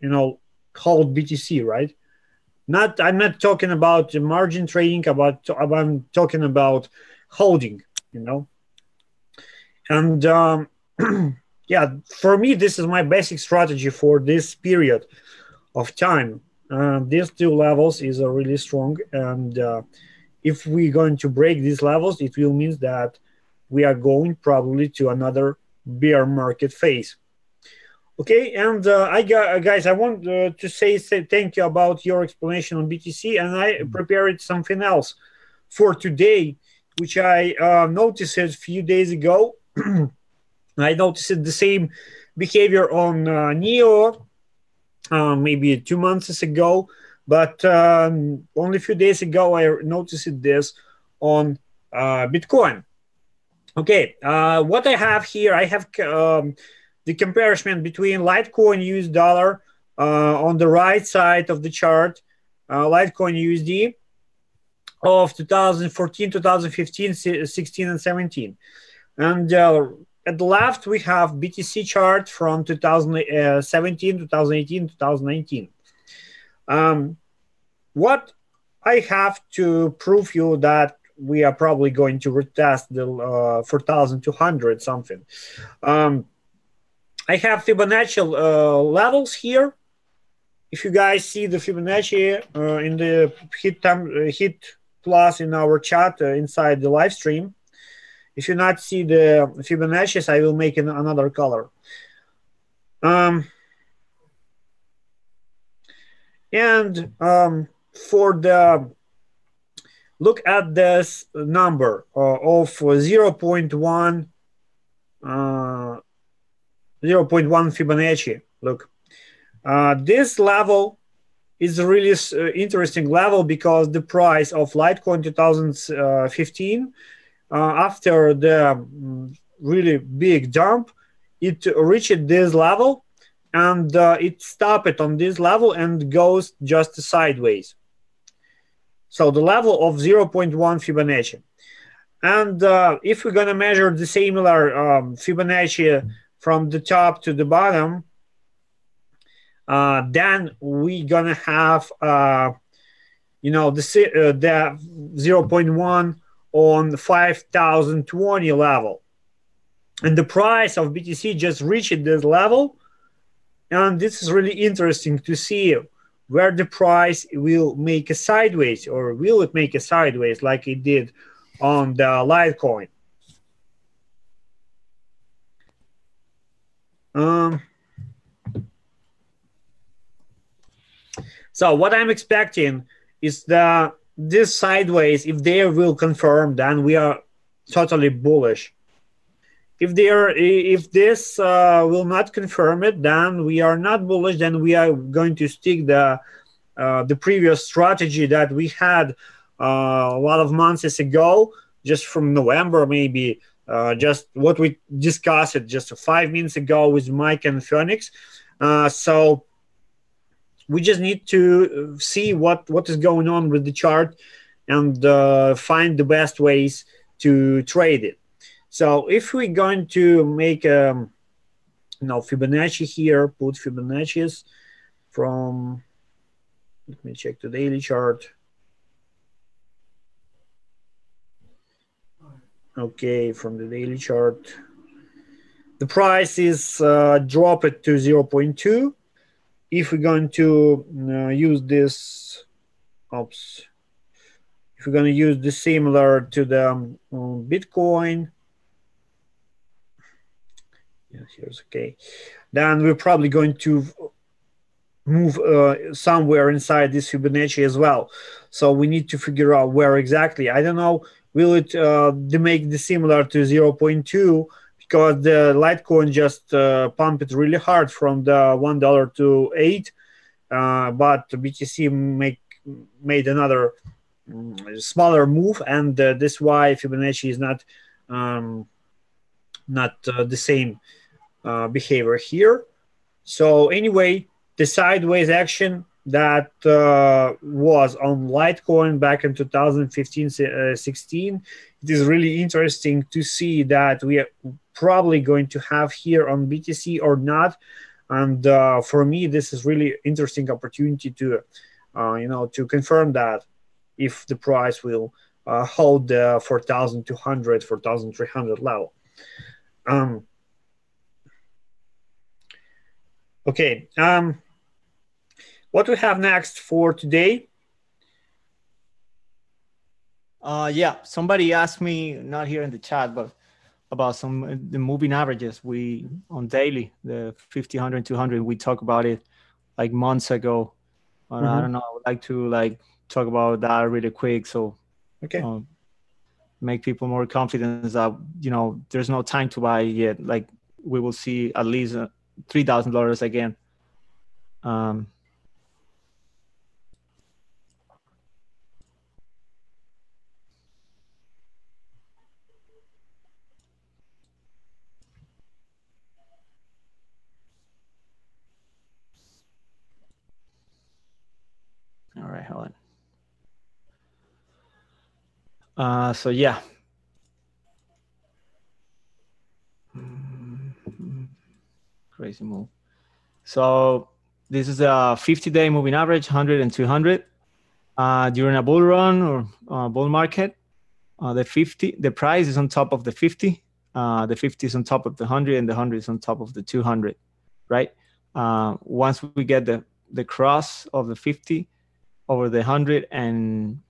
you know hold btc right? Not i'm not talking about the margin trading about i'm talking about holding you know? And um, yeah for me this is my basic strategy for this period of time. Uh, these two levels is uh, really strong and uh, if we're going to break these levels it will mean that we are going probably to another bear market phase. Okay and uh, i got guys i want uh, to say, say thank you about your explanation on btc and i prepared something else for today which i uh, noticed a few days ago. I noticed the same behavior on uh, neo uh, maybe two months ago but um, only a few days ago i noticed this on uh, bitcoin. Okay uh, what i have here i have um, the comparison between litecoin us dollar uh, on the right side of the chart uh, litecoin usd of 2014 2015 16 and 17 and uh, at the left we have btc chart from 2017 2018 2019 um, what i have to prove you that we are probably going to retest the uh, 4200 something. Um, i have fibonacci uh, levels here. If you guys see the fibonacci uh, in the hit time uh, hit plus in our chat uh, inside the live stream if you not see the fibonacci's i will make an, another color um, and um, for the look at this number uh, of 0.1 uh, 0.1 Fibonacci. Look, uh, this level is really uh, interesting level because the price of Litecoin 2015 uh, after the um, really big jump, it reached this level and uh, it stopped on this level and goes just sideways. So the level of 0.1 Fibonacci. And uh, if we're going to measure the similar um, Fibonacci from the top to the bottom, uh, then we're going to have, uh, you know, the, the 0.1 on 5020 level. and the price of BTC just reached this level. And this is really interesting to see where the price will make a sideways or will it make a sideways like it did on the Litecoin. Um, so what I'm expecting is that this sideways, if they will confirm, then we are totally bullish. If they are if this uh, will not confirm it then we are not bullish then we are going to stick the uh, the previous strategy that we had uh, a lot of months ago just from november maybe uh, just what we discussed just five minutes ago with mike and phoenix. Uh, so we just need to see what what is going on with the chart and uh, find the best ways to trade it so if we're going to make a um, you know Fibonacci here, put Fibonacci's from let me check the daily chart. Okay, from the daily chart. The price is uh, drop it to 0.2. If we're going to uh, use this, oops, if we're going to use the similar to the um, Bitcoin, Yes, here's okay. Then we're probably going to move uh, somewhere inside this Fibonacci as well. So we need to figure out where exactly. I don't know. Will it uh, make the similar to 0.2 because the Litecoin just uh, pumped really hard from the one dollar to eight, uh, but BTC make made another um, smaller move, and uh, this why Fibonacci is not um, not uh, the same uh, behavior here. So anyway, the sideways action that uh, was on Litecoin back in 2015 uh, 16, it is really interesting to see that we probably going to have here on BTC or not. And uh, for me, this is really interesting opportunity to, uh, you know, to confirm that if the price will uh, hold the 4,200, 4,300 level. Um, Okay. Um, what we have next for today? Uh, yeah, somebody asked me, not here in the chat, but about some the moving averages we on daily, the 50, 100, 200. We talked about it like months ago. Mm-hmm. I don't know. I would like to like talk about that really quick. So, okay. Um, make people more confident that you know there's no time to buy yet. Like we will see at least uh, three thousand dollars again. Um, all right, Helen. Uh, so yeah, crazy move. So this is a 50 day moving average, 100 and 200. Uh, during a bull run or uh, bull market, uh, the 50, the price is on top of the 50. Uh, the 50 is on top of the 100 and the 100 is on top of the 200, right? Uh, once we get the, the cross of the 50 over the 100 and,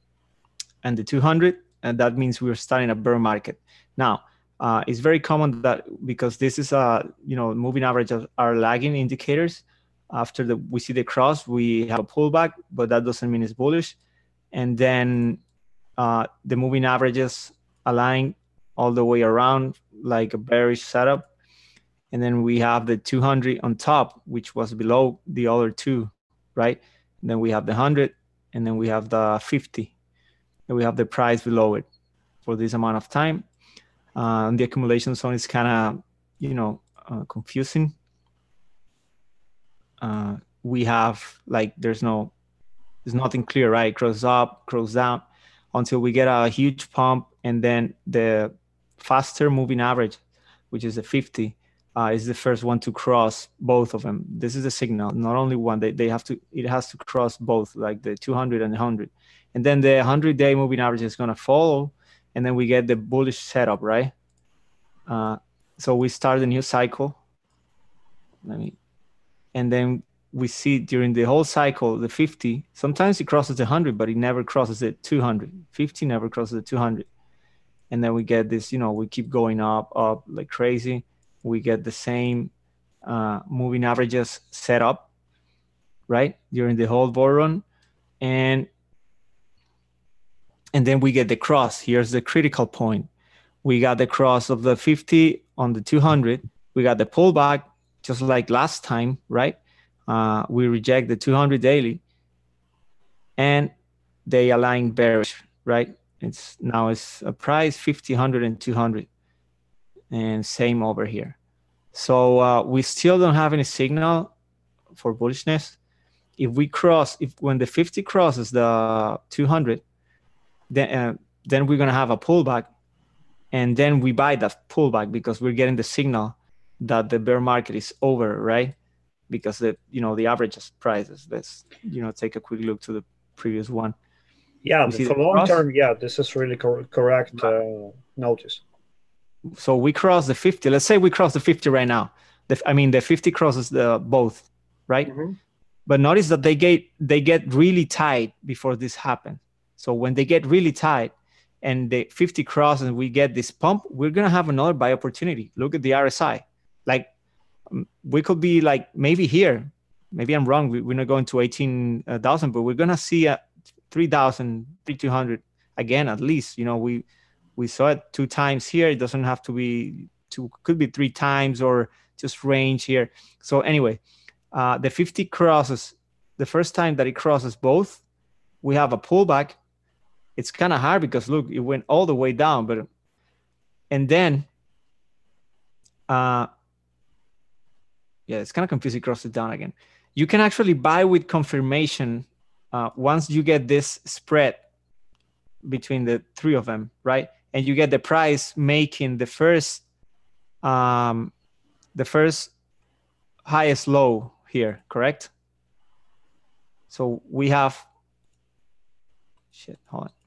and the 200, and that means we're starting a bear market. Now, uh, it's very common that because this is a you know moving average are lagging indicators. After the we see the cross, we have a pullback, but that doesn't mean it's bullish. And then uh, the moving averages align all the way around like a bearish setup. And then we have the 200 on top, which was below the other two, right? And then we have the 100, and then we have the 50, and we have the price below it for this amount of time. Uh, the accumulation zone is kind of you know uh, confusing. Uh, we have like there's no there's nothing clear right? Cross up cross down until we get a huge pump and then the faster moving average which is the 50 uh, is the first one to cross both of them. This is a signal. Not only one they, they have to it has to cross both like the 200 and 100 and then the 100 day moving average is going to follow and then we get the bullish setup, right? Uh, so we start a new cycle. Let me, and then we see during the whole cycle the 50. Sometimes it crosses the 100, but it never crosses the 200. 50 never crosses the 200, and then we get this. You know, we keep going up, up like crazy. We get the same uh, moving averages set up, right, during the whole bull run, and and then we get the cross. Here's the critical point. We got the cross of the 50 on the 200. We got the pullback, just like last time, right? Uh, we reject the 200 daily, and they align bearish, right? It's now it's a price 50, 100, and 200, and same over here. So uh, we still don't have any signal for bullishness. If we cross, if when the 50 crosses the 200, then uh, then we're gonna have a pullback, and then we buy that pullback because we're getting the signal that the bear market is over, right? Because the you know the average prices. Let's you know take a quick look to the previous one. Yeah, for long cross? term, yeah, this is really cor- correct uh, notice. So we cross the 50. Let's say we cross the 50 right now. The, I mean, the 50 crosses the both, right? Mm-hmm. But notice that they get they get really tight before this happens. So when they get really tight and the 50 cross and we get this pump, we're gonna have another buy opportunity. Look at the RSI. Like um, we could be like maybe here. Maybe I'm wrong. We're not going to 18,000, but we're gonna see a 3,000, 3,200 again at least. You know, we we saw it two times here. It doesn't have to be two. Could be three times or just range here. So anyway, uh, the 50 crosses. The first time that it crosses both, we have a pullback it's kind of hard because look, it went all the way down, but and then uh yeah, it's kind of confusing cross it down again. You can actually buy with confirmation uh, once you get this spread between the three of them, right? And you get the price making the first um the first highest low here, correct? So we have shit, hold on.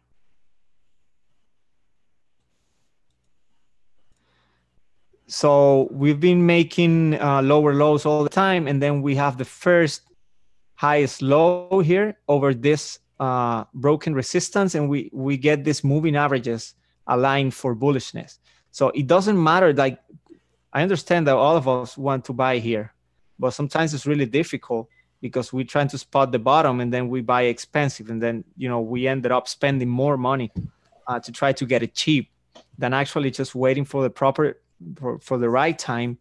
So we've been making uh, lower lows all the time, and then we have the first highest low here over this uh, broken resistance, and we we get this moving averages aligned for bullishness. So it doesn't matter. Like I understand that all of us want to buy here, but sometimes it's really difficult because we're trying to spot the bottom and then we buy expensive, and then you know we ended up spending more money uh, to try to get it cheap than actually just waiting for the proper for, for the right time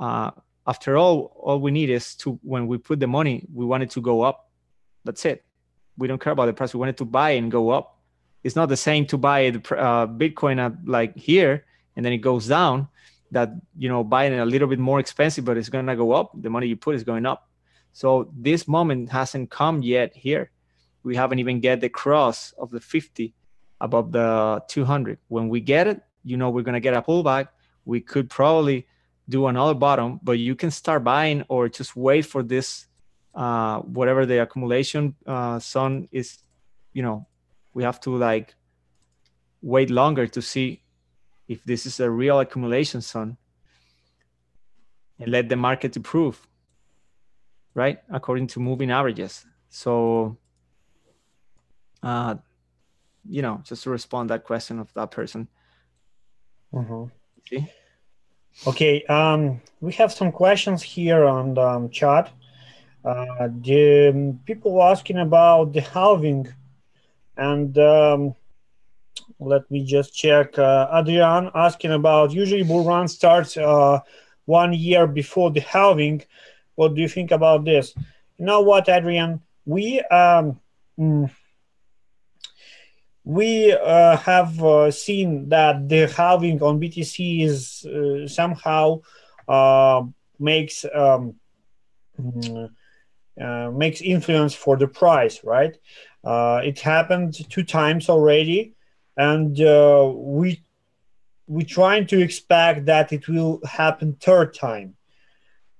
uh, after all all we need is to when we put the money we want it to go up. That's it. We don't care about the price. We want it to buy and go up. It's not the same to buy the uh, bitcoin at like here and then it goes down that you know buying it a little bit more expensive but it's going to go up. The money you put is going up. So this moment hasn't come yet here. We haven't even get the cross of the 50 above the 200 when we get it you know we're going to get a pullback we could probably do another bottom, but you can start buying or just wait for this, uh, whatever the accumulation uh, zone is, you know, we have to like wait longer to see if this is a real accumulation zone and let the market improve, right? According to moving averages. So, uh, you know, just to respond that question of that person. Mm-hmm. See? Okay, um, we have some questions here on the um, chat. Uh, the um, people asking about the halving, and um, let me just check. Uh, Adrian asking about usually bull run starts uh, one year before the halving. What do you think about this? You know what, Adrian? We um, mm, we uh, have uh, seen that the halving on BTC is uh, somehow uh, makes um, mm, uh, makes influence for the price, right? Uh, it happened two times already, and we we trying to expect that it will happen third time.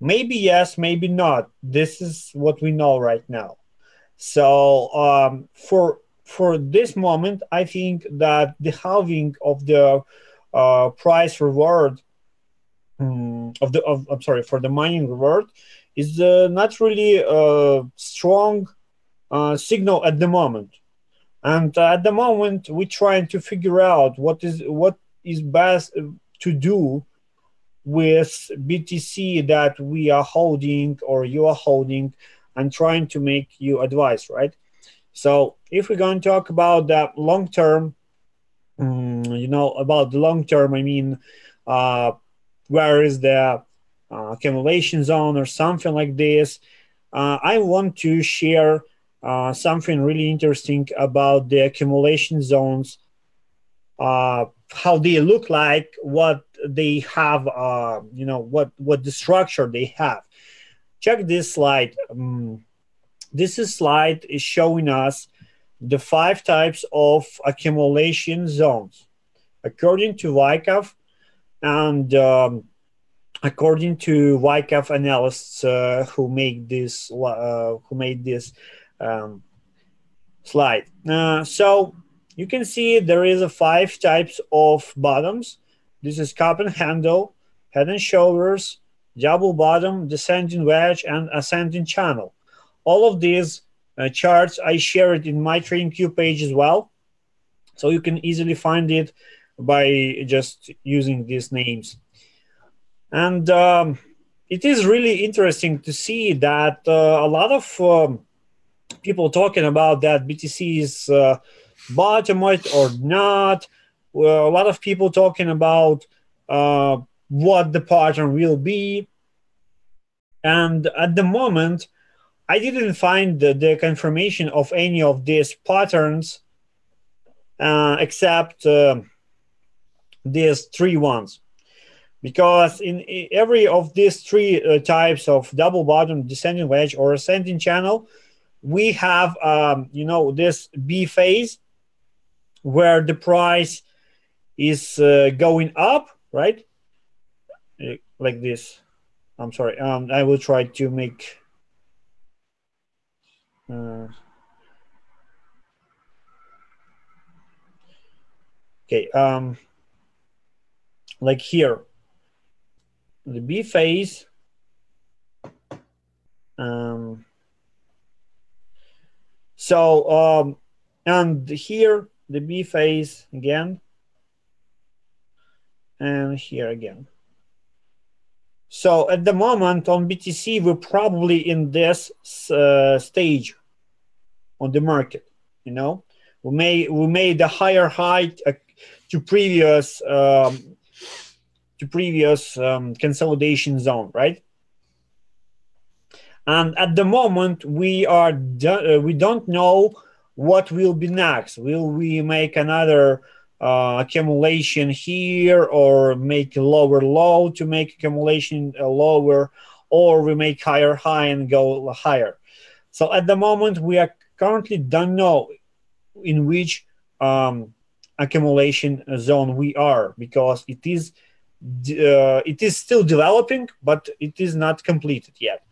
Maybe yes, maybe not. This is what we know right now. So um, for for this moment, I think that the halving of the uh, price reward um, of the of I'm sorry for the mining reward is uh, not really a strong uh, signal at the moment. And uh, at the moment, we're trying to figure out what is what is best to do with BTC that we are holding or you are holding and trying to make you advice, right? So if we're going to talk about the long term, um, you know, about the long term, I mean, uh, where is the uh, accumulation zone or something like this? Uh, I want to share uh, something really interesting about the accumulation zones, uh, how they look like, what they have, uh, you know, what what the structure they have. Check this slide. Um, this slide is showing us the five types of accumulation zones according to Wyckoff and um, according to Wyckoff analysts uh, who make this uh, who made this um, slide. Uh, so you can see there is a five types of bottoms. This is cup and handle, head and shoulders, double bottom, descending wedge, and ascending channel. All of these uh, charts I share it in my TradingView page as well, so you can easily find it by just using these names. And um, it is really interesting to see that uh, a lot of um, people talking about that BTC is uh, bottomed or not. Well, a lot of people talking about uh, what the pattern will be. And at the moment, I didn't find the, the confirmation of any of these patterns uh, except uh, these three ones. Because in every of these three uh, types of double bottom descending wedge or ascending channel, we have um, you know this B phase where the price is uh, going up, right? Uh, like this. I'm sorry. Um, I will try to make. Uh, okay. Um, like here, the B phase. Um, so, um, and here the B phase again, and here again. So at the moment on BTC, we're probably in this uh, stage on the market. You know, we may we made a higher height uh, to previous um, to previous um, consolidation zone, right? And at the moment, we are do- uh, we don't know what will be next. Will we make another uh, accumulation here, or make lower low to make accumulation uh, lower, or we make higher high and go higher? So at the moment, we are currently don't know in which um, accumulation zone we are because it is uh, it is still developing, but it is not completed yet.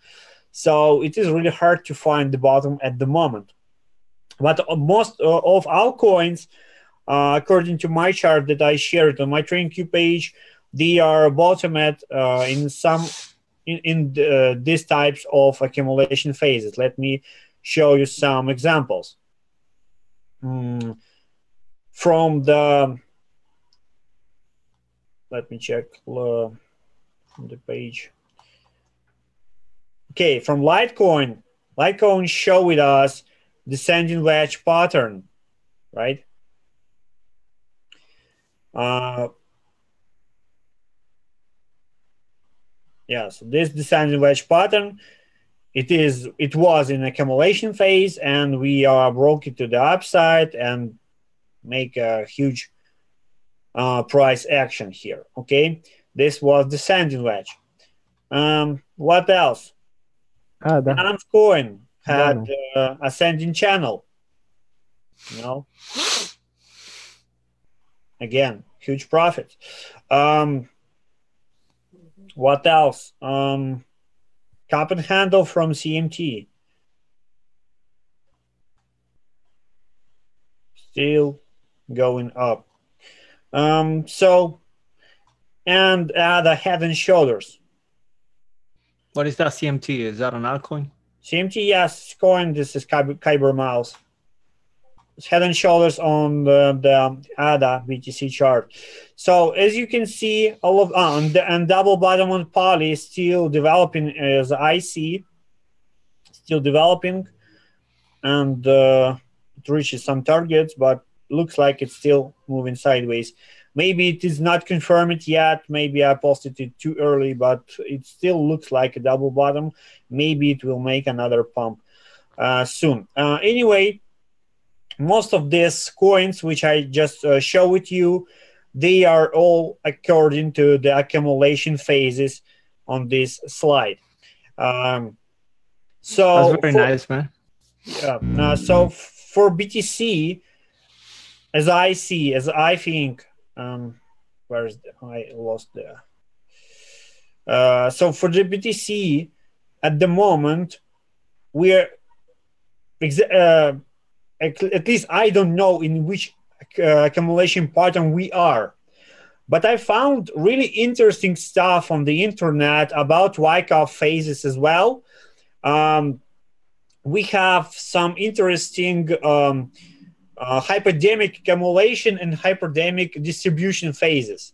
So it is really hard to find the bottom at the moment. But most uh, of altcoins, uh, according to my chart that I shared on my TradingView page, they are bottomed uh, in some in, in the, these types of accumulation phases. Let me show you some examples. Mm. From the let me check uh, the page. Okay, from Litecoin, Litecoin showed us descending wedge pattern, right? Uh, yeah, so this descending wedge pattern, it is it was in accumulation phase, and we are broke it to the upside and make a huge uh, price action here. Okay, this was descending wedge. Um, what else? Ah, the coin had uh, ascending channel. You know, again, huge profit. Um, what else? Um, cup and handle from CMT. Still going up. Um, so and the head and shoulders. What is that CMT? Is that an altcoin? CMT, yes, coin. This is Cyber, Kyber Miles. Head and shoulders on the, the ADA BTC chart. So as you can see, all of uh, and, and double bottom on poly is still developing as I see, still developing, and uh, it reaches some targets, but looks like it's still moving sideways. Maybe it is not confirmed yet. Maybe I posted it too early, but it still looks like a double bottom. Maybe it will make another pump uh, soon. Uh, anyway, most of these coins, which I just uh, show with you, they are all according to the accumulation phases on this slide. Um, so that's very for, nice, man. Yeah. Uh, so for BTC, as I see, as I think, um, where's the, I lost there. Uh, so for the BTC, at the moment, we're uh, at least I don't know in which uh, accumulation pattern we are. But I found really interesting stuff on the internet about Wyckoff phases as well. Um, we have some interesting um, uh, hyperdemic accumulation and hyperdemic distribution phases.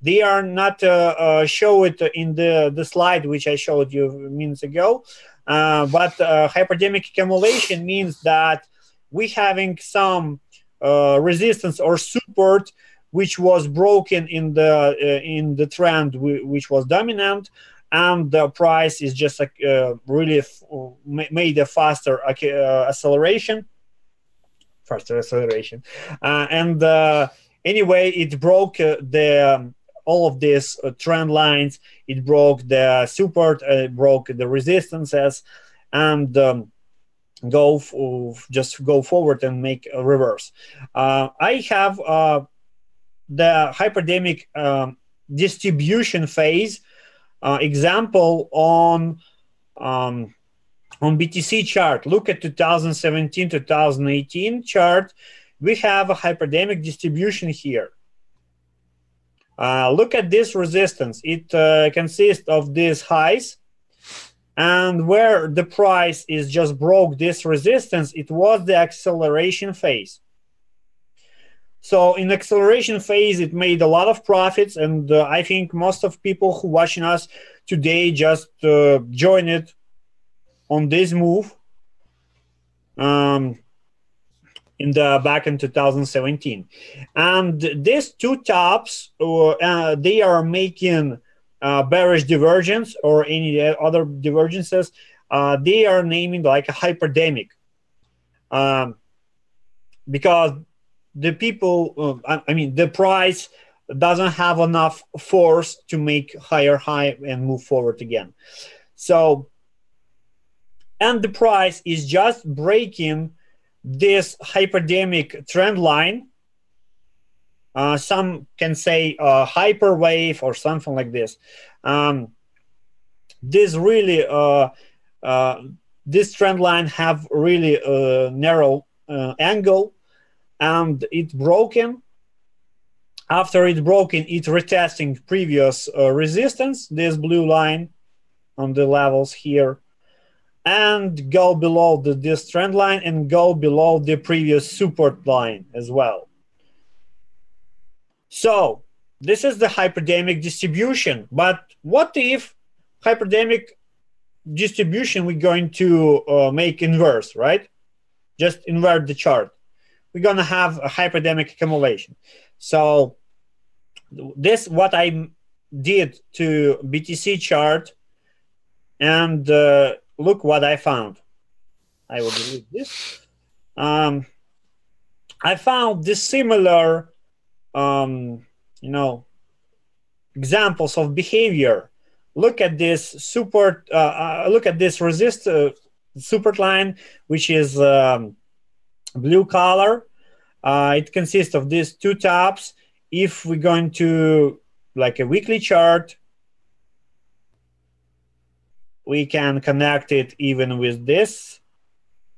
They are not uh, uh, showed in the, the slide which I showed you minutes ago, uh, but uh, hyperdemic accumulation means that we having some uh, resistance or support which was broken in the in the trend which was dominant and the price is just like really made a faster acceleration faster acceleration. Uh, and uh, anyway, it broke uh, the um, all of these uh, trend lines. It broke the support, uh, it broke the resistances, and um, go just go forward and make a reverse. Uh, I have the hyperdemic um, distribution phase example on. Um, on BTC chart, look at 2017 2018 chart. We have a hyperdemic distribution here. Uh, look at this resistance. It uh, consists of these highs, and where the price is just broke this resistance, it was the acceleration phase. So in acceleration phase, it made a lot of profits, and uh, I think most of people who watching us today just uh, join it on this move um, in the back in 2017 and these two tops uh, they are making uh, bearish divergence or any other divergences uh, they are naming like a hyperdemic um, because the people uh, I mean the price doesn't have enough force to make higher high and move forward again so and the price is just breaking this hyperdemic trend line. Uh, some can say uh, hyper wave or something like this. Um, this really, uh, uh this trend line have really a uh, narrow uh, angle, and it's broken. After it's broken, it retesting previous resistance. This blue line on the levels here and go below the, this trend line and go below the previous support line as well. So this is the hyperdemic distribution. But what if hyperdemic distribution we're going to uh, make inverse, right? Just invert the chart. We're going to have a hyperdemic accumulation. So this what I did to BTC chart and uh, look what I found. I will delete this. Um, I found this similar, um, you know, examples of behavior. Look at this support. Uh, uh, look at this resist uh, support line, which is um, blue color. Uh, it consists of these two tops. If we're going to like a weekly chart, we can connect it even with this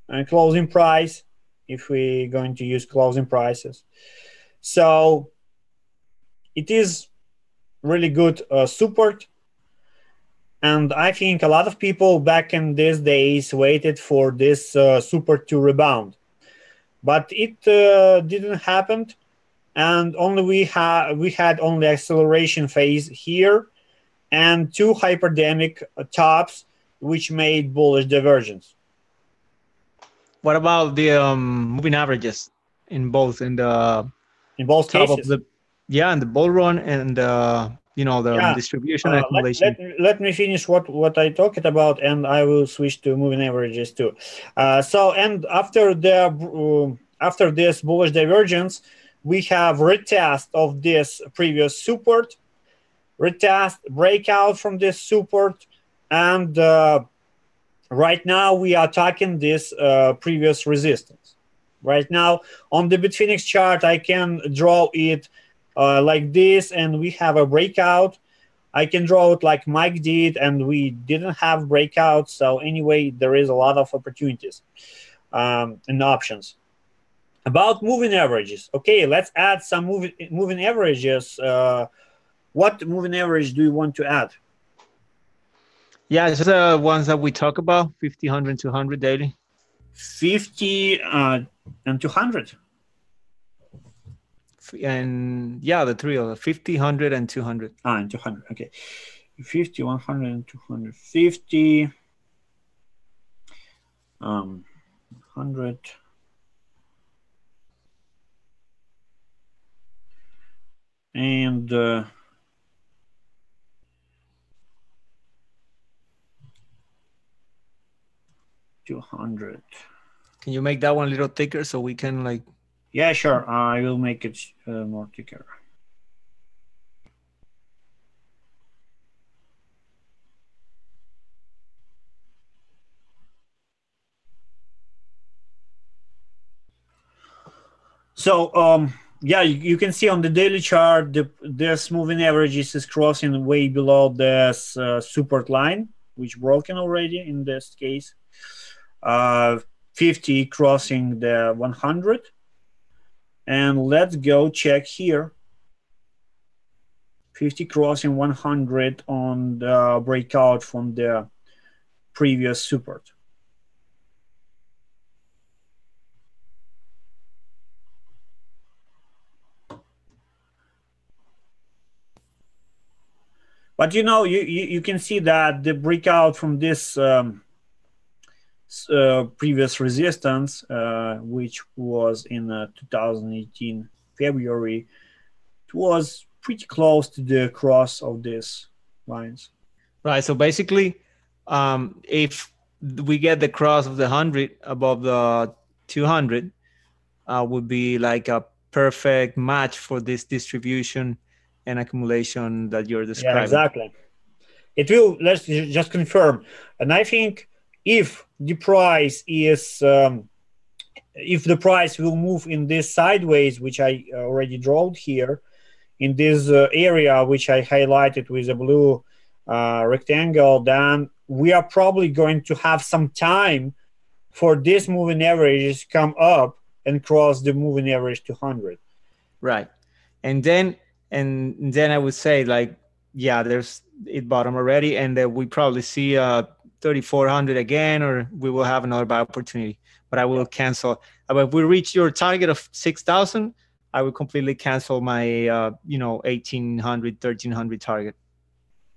and closing price if we're going to use closing prices. So it is really good uh, support. And I think a lot of people back in these days waited for this uh, support to rebound, but it uh, didn't happen. And only we had we had only acceleration phase here, and two hyperdemic tops, which made bullish divergence. What about the um, moving averages in both in the in both top cases? of the yeah, and the bull run and uh, you know the Yeah. distribution Uh, let, accumulation. let, me- let me finish what what I talked about, and I will switch to moving averages too. Uh, so, and after the uh, after this bullish divergence, we have retest of this previous support, retest breakout from this support, and uh, right now we are attacking this uh, previous resistance. Right now on the Bitfinex chart, I can draw it uh, like this, and we have a breakout. I can draw it like Mike did, and we didn't have breakouts. So anyway, there is a lot of opportunities um, and options. About moving averages, okay, let's add some moving moving averages. Uh, what moving average do you want to add? Yeah, it's the ones that we talk about 50, 100, 200 daily. 50 uh, and 200. And yeah, the three of them 50, 100, and 200. Ah, and 200. Okay. 50, 100, and 250. Um, 100. And uh, two hundred. Can you make that one a little thicker so we can like Yeah, sure. I will make it uh, more thicker. So, um, yeah, you, you can see on the daily chart, the, this moving averages is crossing way below this uh, support line, which broken already in this case. Uh, 50 crossing the 100 and let's go check here. 50 crossing 100 on the breakout from the previous support. But you know you, you, you can see that the breakout from this um, uh, previous resistance, uh, which was in uh, 2018 February, it was pretty close to the cross of these lines. right? So basically, um, if we get the cross of the 100 above the 200, uh, would be like a perfect match for this distribution and accumulation that you're describing. Yeah, exactly. It will. Let's just confirm, and I think if the price is um, if the price will move in this sideways, which I already drawed here, in this uh, area which I highlighted with a blue uh, rectangle, then we are probably going to have some time for this moving averages come up and cross the moving average 200. Right. And then and then I would say like yeah, there's it bottom already, and then we probably see uh 3400 again, or we will have another buy opportunity. But I will cancel. uh, But if we reach your target of 6000, I will completely cancel my uh you know 1800 1300 target.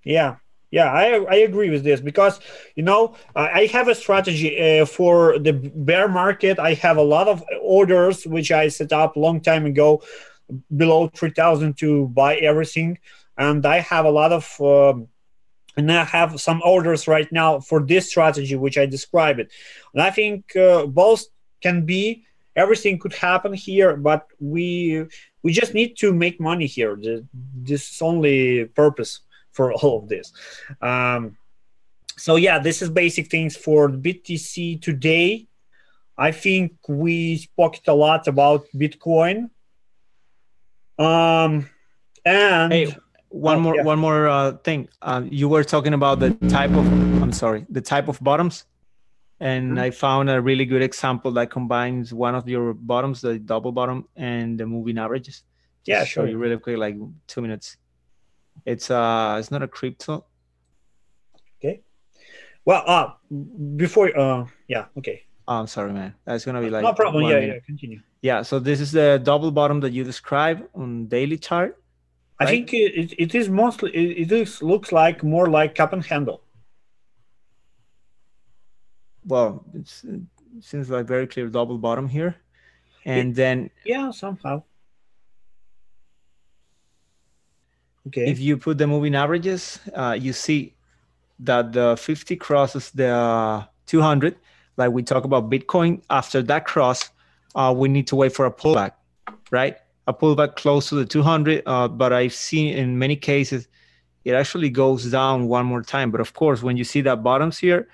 Yeah, yeah, I I agree with this because you know I I have a strategy uh, for the bear market. I have a lot of orders which I set up long time ago, below three thousand to buy everything, and I have a lot of. Um, and I have some orders right now for this strategy, which I describe it. And I think uh, both can be. Everything could happen here, but we we just need to make money here. This is only purpose for all of this. Um, so yeah, this is basic things for BTC today. I think we spoke a lot about Bitcoin. Um, and Hey, one Oh, more yeah. one more uh, thing. Uh, you were talking about the type of I'm sorry, the type of bottoms. And Mhm. I found a really good example that combines one of your bottoms, the double bottom, and the moving averages. Yeah, Just show sure. you really quick, like two minutes. It's uh, it's not a crypto. Okay. Well, uh, before, uh, yeah, okay. Oh, I'm sorry, man. That's gonna be like no problem. Yeah, minute. yeah, continue. Yeah. So this is the double bottom that you describe on daily chart. I Right. think it, it, it is mostly, it, it is, looks like more like cup and handle. Well, it's, it seems like very clear double bottom here, and then Yeah, somehow. Okay. if you put the moving averages, uh, you see that the 50 crosses the 200. Like we talk about Bitcoin, after that cross, uh, we need to wait for a pullback, right? A pullback close to the 200. Uh, but I've seen in many cases, it actually goes down one more time. But of course, when you see that bottoms here,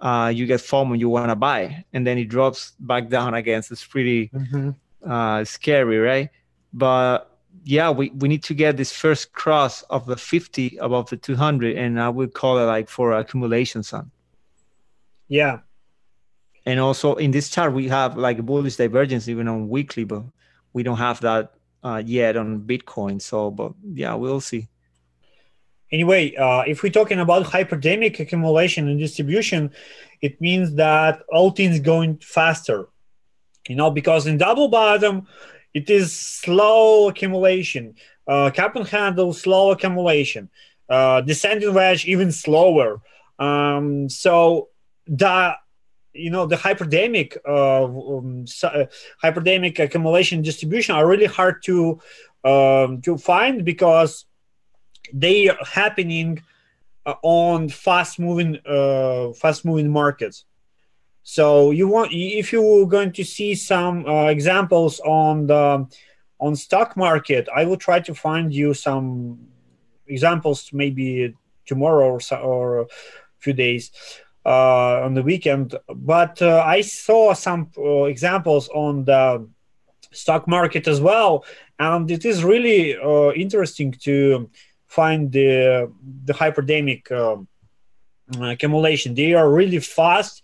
uh, you get FOMO, you want to buy, and then it drops back down again. So it's pretty Mhm. uh, scary, right? But yeah, we, we need to get this first cross of the 50 above the 200, and I would call it like for accumulation zone. Yeah. And also in this chart, we have like a bullish divergence even on weekly, but we don't have that uh, yet on Bitcoin. So, but yeah, we'll see. Anyway, uh, if we're talking about hyperdemic accumulation and distribution, it means that all things going faster. You know, because in double bottom, it is slow accumulation. Uh, cup and handle, slow accumulation. Uh, descending wedge, even slower. Um, so the you know the hyperdemic uh, um, uh, hyperdemic accumulation distribution are really hard to um, to find because they are happening uh, on fast moving uh, fast moving markets. So you want if you're going to see some uh, examples on the on stock market i will try to find you some examples maybe tomorrow or, so, or a few days uh, on the weekend but uh, i saw some uh, examples on the stock market as well and it is really uh, interesting to find the the hyperdemic um, accumulation. They are really fast.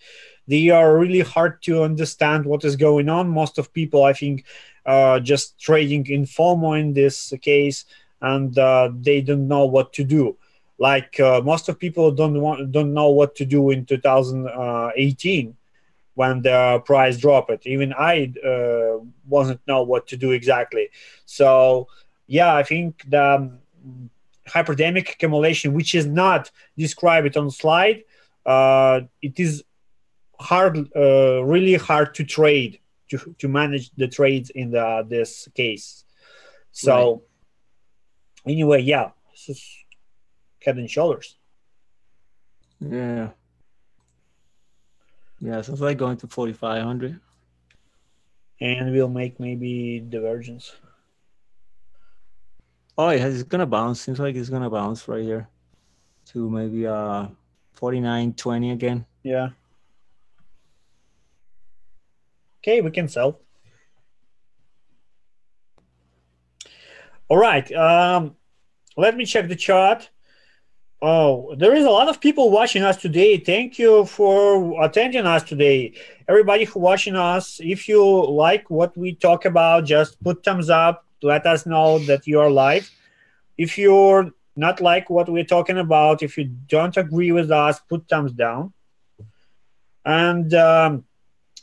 They are really hard to understand what is going on. Most of people, I think, uh, just trading in FOMO in this case, and uh, they don't know what to do. Like uh, most of people don't want don't know what to do in 2018 when the price dropped. Even I uh, wasn't know what to do exactly. So yeah, I think the um, hyperdemic accumulation, which is not described on slide, uh, it is hard, uh, really hard to trade to, to manage the trades in the, this case. So anyway, yeah, this is head and shoulders. Yeah. Yeah, sounds like going to 4,500. And we'll make maybe divergence. Oh, yeah, it's gonna bounce. Seems like it's gonna bounce right here to maybe uh 49.20 again. Yeah. Okay, we can sell. All right. Um, let me check the chart. Oh, there is a lot of people watching us today. Thank you for attending us today. Everybody who watching us, if you like what we talk about, just put thumbs up. Let us know that you are live. If you're not like what we're talking about, if you don't agree with us, put thumbs down. And um,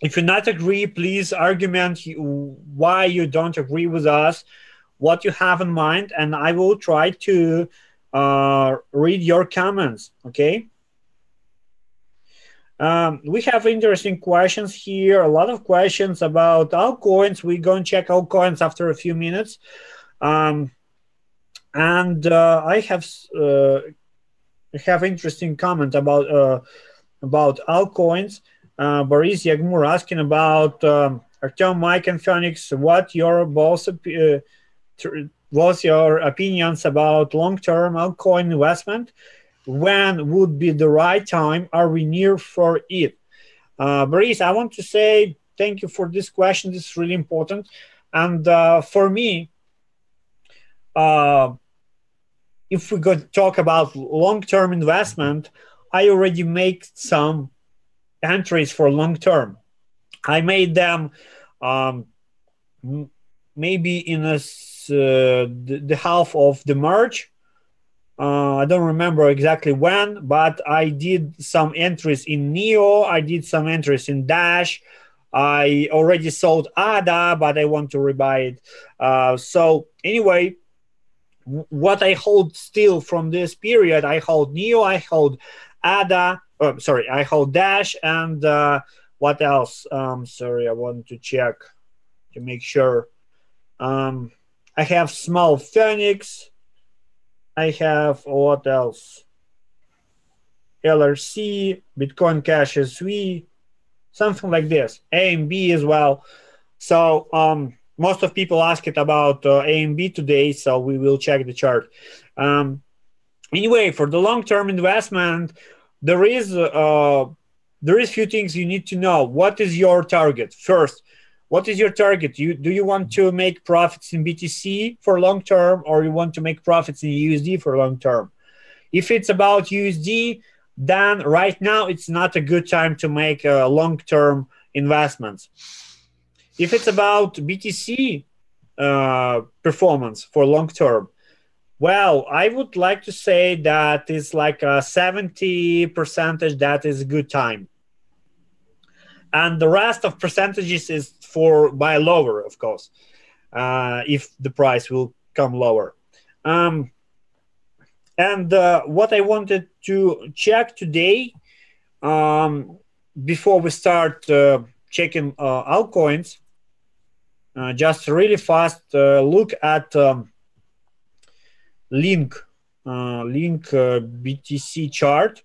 if you not agree, please argument why you don't agree with us, what you have in mind, and I will try to uh, read your comments. Okay. Um, we have interesting questions here. A lot of questions about altcoins. We're going to check altcoins after a few minutes. Um, and uh, I have uh, have interesting comment about uh, about altcoins. Uh, Boris Yagmur asking about um, Artem, Mike, and Phoenix. What your tr- was your opinions about long-term altcoin investment? When would be the right time? Are we near for it? Uh, Boris, I want to say thank you for this question. This is really important, and uh, for me, uh, if we could talk about long-term investment, I already make some entries for long-term. I made them um, maybe in a the, the half of the March, Uh, I don't remember exactly when, but I did some entries in Neo. I did some entries in Dash. I already sold ADA, but I want to rebuy it. Uh, so anyway, what I hold still from this period, I hold Neo, I hold ADA. Oh, sorry, I hold Dash, and uh, what else? Um, sorry, I want to check to make sure. Um, I have small Phoenix. I have what else? LRC, Bitcoin Cash SV, something like this. AMB as well. So um, most of people ask it about uh, AMB today, so we will check the chart. Um, anyway, for the long-term investment, there is uh, there is few things you need to know. What is your target? First, what is your target? You do you want to make profits in BTC for long term, or you want to make profits in USD for long term? If it's about USD, then right now it's not a good time to make uh, long term investments. If it's about BTC uh, performance for long term, well, I would like to say that it's like a 70 percentage that is a good time. And the rest of percentages is for buy lower, of course, uh, if the price will come lower. Um, and uh, what I wanted to check today, um, before we start uh, checking uh, altcoins, uh, just really fast uh, look at um, link link BTC chart.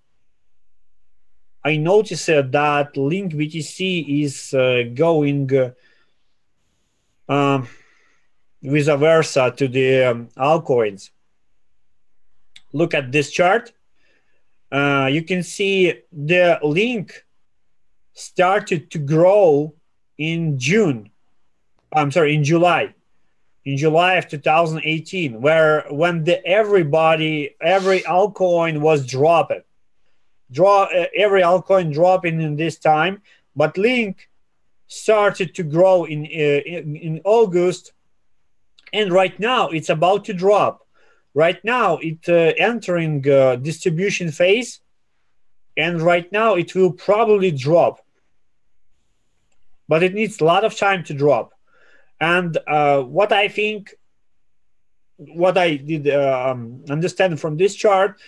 I noticed that Link BTC is going um, vice versa to the um, altcoins. Look at this chart. Uh, you can see the link started to grow in June. I'm sorry, in July, in July of 2018, where when the everybody, every altcoin was dropping, draw uh, every altcoin dropping in this time, but Link started to grow in, uh, in, in August, and right now it's about to drop. Right now it uh, entering uh, distribution phase, and right now it will probably drop, but it needs a lot of time to drop. And uh, what I think, what I did um, understand from this chart,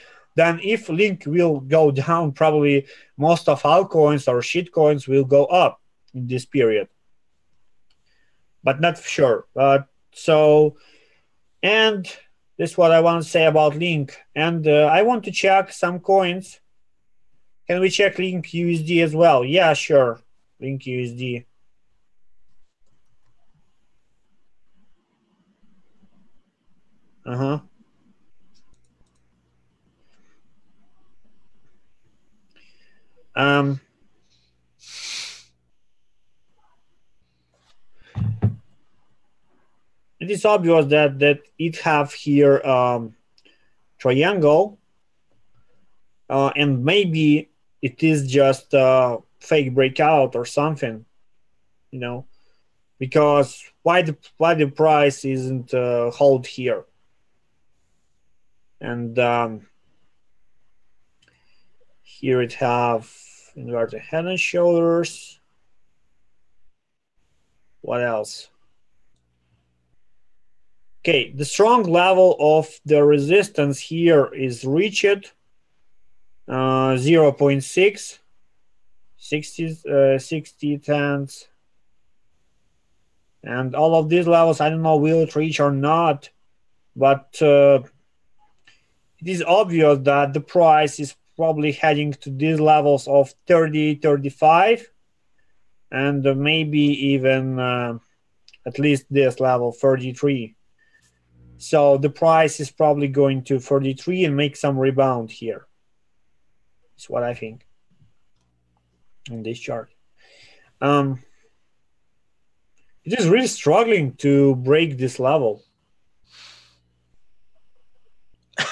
then if Link will go down, probably most of altcoins or shitcoins will go up in this period. But not sure. But so and this is what i want to say about link. And uh, i want to check some coins. Can we check link usd as well? Yeah sure. Link usd uh-huh um it is obvious that that it have here um, triangle uh, and maybe it is just a fake breakout or something you know because why the why the price isn't uh, hold here? And um, here it have inverted head and shoulders what else Okay, the strong level of the resistance here is reached uh, 0 0.6, 60, uh, 60 tenths. And all of these levels, I don't know will it reach or not, but uh, it is obvious that the price is probably heading to these levels of 30, 35, and maybe even uh, at least this level 33. So the price is probably going to 43 and make some rebound here. That's what I think in this chart. Um, it is really struggling to break this level.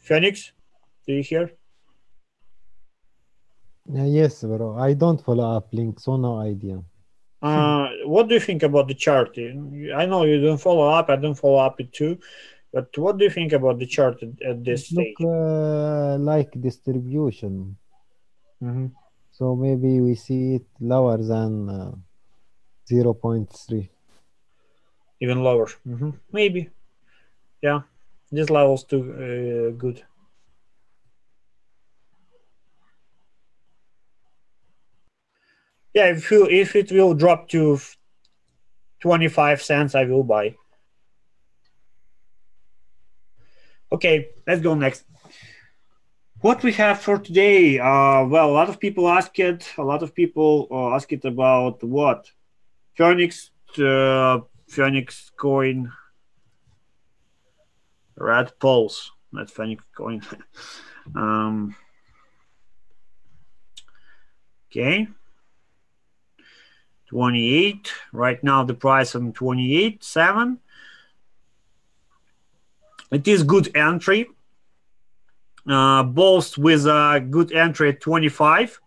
Phoenix, do you hear? Yes, bro. I don't follow up link, so no idea. Uh, what do you think about the chart? I know you don't follow up. I don't follow up it too. But what do you think about the chart at, this It look stage? uh, like distribution. Mhm. So maybe we see it lower than uh, 0.3. Even lower. Mhm. Maybe. Yeah. This level's too uh, good. Yeah, if you, if it will drop to 25 cents, I will buy. Okay, let's go next. What we have for today? Uh, well, a lot of people ask it. A lot of people uh, ask it about what? Phoenix, uh, Phoenix coin, red pulse. That's Phoenix coin. um, okay. 28 right now the price on 28 7 it is good entry. Uh both with a good entry at 25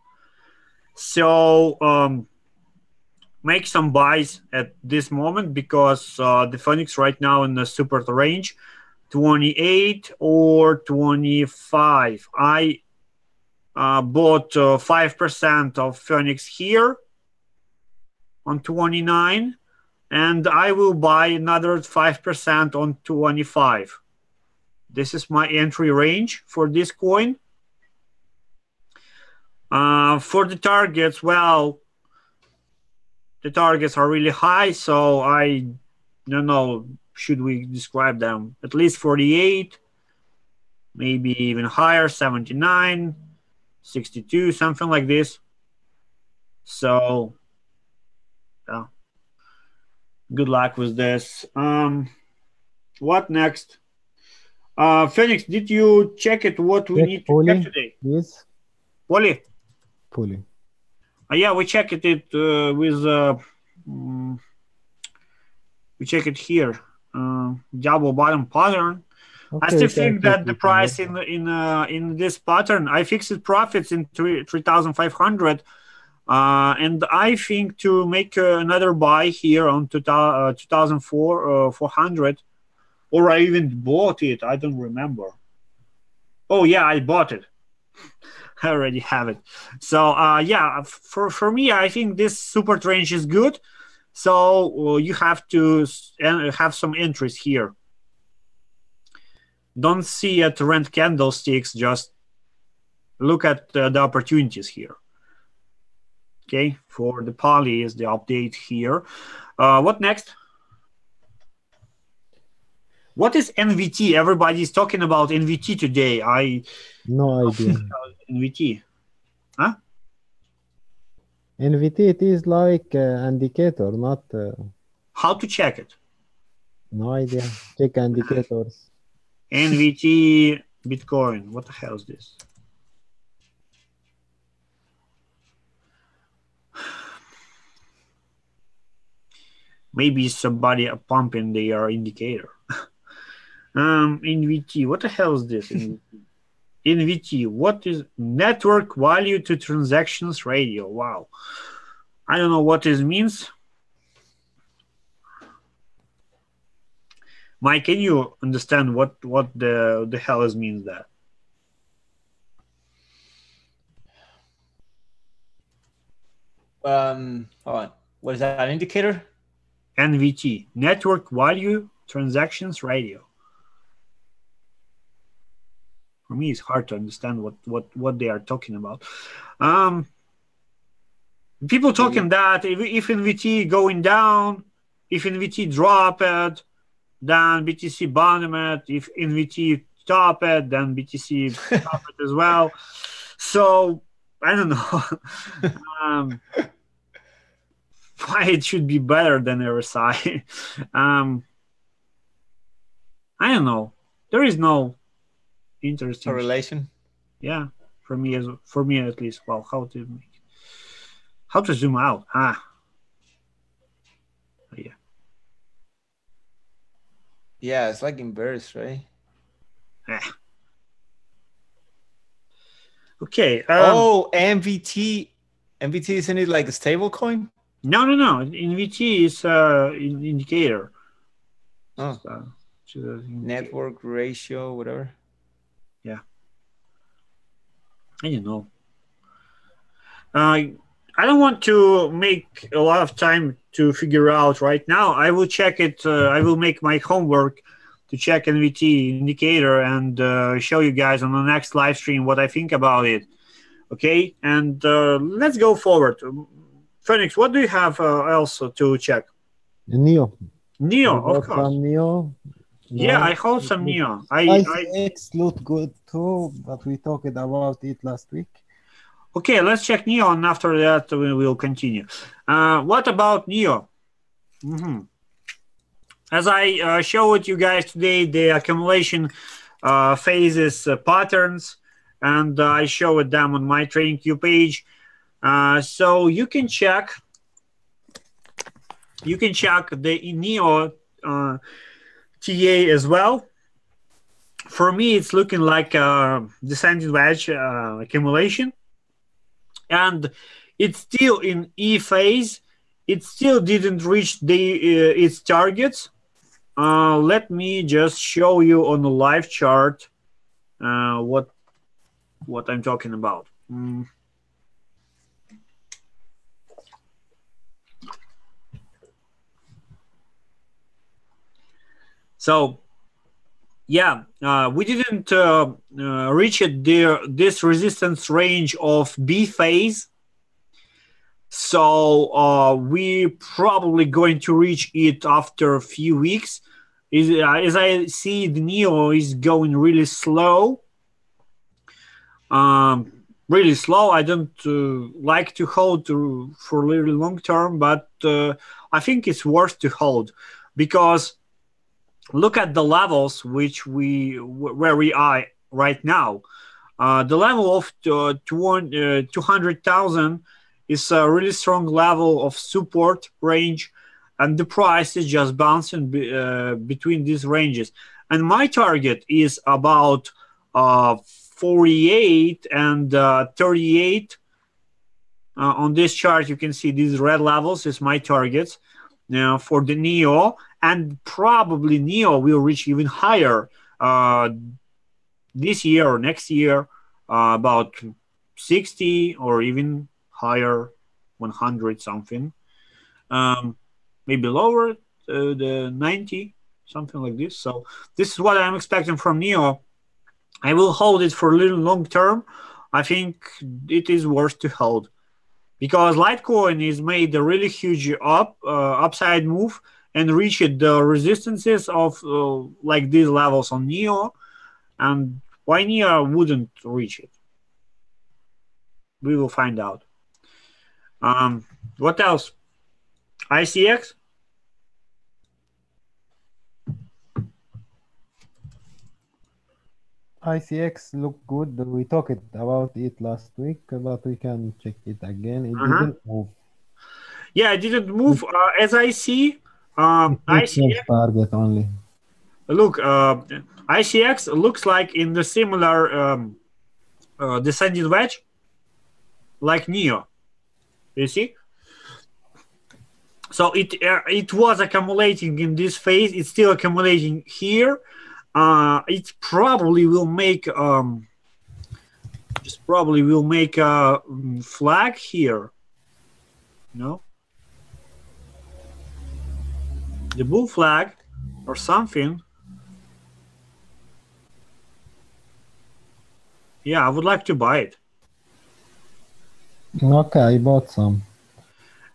so um make some buys at this moment because uh, the phoenix right now in the super range 28 or 25 i uh, bought uh, 5% of phoenix here on 29 and I will buy another 5% on 25. This is my entry range for this coin. Uh, for the targets, well, the targets are really high, so I don't know, should we describe them? At least 48, maybe even higher, 79, 62, something like this. So yeah. Good luck with this. Um, what next? Uh, Phoenix, did you check it? What we Check need to Poly. check today? Yes, Wally? fully. Uh, yeah, we checked it uh, with. Uh, mm, we check it here. Uh, double bottom pattern. I still think that the price in in uh, in this pattern, I fixed profits in three three thousand five hundred, uh, and I think to make uh, another buy here on two uh, two thousand four uh, four hundred, or I even bought it. I don't remember. Oh yeah, I bought it. I already have it. So uh, yeah, for for me, I think this super range is good. So uh, you have to have some entries here don't see at rent candlesticks just look at the opportunities here okay for the poly is the update here uh, what next what is nvt everybody's talking about nvt today i No idea. nvt huh? NVT, it is like uh, indicator, not uh, how to check it no idea. Check indicators. nvt bitcoin what the hell is this maybe somebody pumping their indicator um nvt what the hell is this nvt what is network value to transactions ratio wow i don't know what this means mike can you understand what what the the hell is means that Um, hold on. What is that? An indicator? NVT, Network Value Transactions Ratio. For me, it's hard to understand what what what they are talking about. Um, people talking that if, if NVT going down, if NVT drop it, then BTC bottom it. If NVT top it, then BTC top it as well. So I don't know. um, why it should be better than RSI. um, I don't know. There is no interesting. Correlation. Yeah, for me as for me at least. Well, how to make it? how to zoom out? Ah, yeah. Yeah, it's like inverse, right? Ah. Okay. Um, oh, MVT. MVT isn't it like a stable coin? No, no, no. NVT is uh in indicator. Oh. Uh, network ratio, whatever. Yeah. I don't know. Uh, I don't want to make a lot of time to figure out right now. I will check it. Uh, I will make my homework to check NVT indicator and uh, show you guys on the next live stream what I think about it. Okay, and uh, let's go forward. Phoenix, what do you have uh, else to check? Neo. Neo, of course. Some Neo. Yeah, No, I hold some Neo. I, I looked good too, but we talked about it last week. Okay, let's check Neo, and after that we will continue. Uh, what about Neo? Mhm. As I uh, showed you guys today, the accumulation uh, phases uh, patterns, and uh, I showed them on my TradingView page. Uh, so you can check. You can check the Neo uh, TA as well. For me, it's looking like a descending wedge uh, accumulation and it's still in E phase. It still didn't reach the uh, its targets. Uh, let me just show you on the live chart uh, what what I'm talking about. Mm. So, yeah, uh, we didn't uh, uh, reach this resistance range of B phase. So uh, we probably going to reach it after a few weeks. Is uh, as I see the Neo is going really slow. Um, really slow. I don't uh, like to hold to, for really long term, but uh, I think it's worth to hold because look at the levels which we where we are right now. Uh, the level of uh, 200,000 is a really strong level of support range, and the price is just bouncing be, uh, between these ranges. And my target is about uh, 48 and uh, 38. Uh, on this chart, you can see these red levels is my targets. Now for the Neo, and probably Neo will reach even higher uh, this year or next year, uh, about 60 or even higher, 100 something, um, maybe lower, uh, the 90, something like this. So this is what I'm expecting from Neo. I will hold it for a little long term. I think it is worth to hold because Litecoin is made a really huge up uh, upside move and reached the resistances of uh, like these levels on Neo, and why Neo wouldn't reach it? We will find out. Um, what else? ICX. ICX look good. We talked about it last week, but we can check it again. It Uh-huh. didn't move. Yeah, it didn't move uh, as I see. Um, It ICX. target only. Look, uh, ICX looks like in the similar um, uh, descending wedge, like Neo. You see? So it uh, it was accumulating in this phase. It's still accumulating here. Uh, it probably will make um, just probably will make a mm, flag here. No, the bull flag or something. Yeah, I would like to buy it. Okay, I bought some.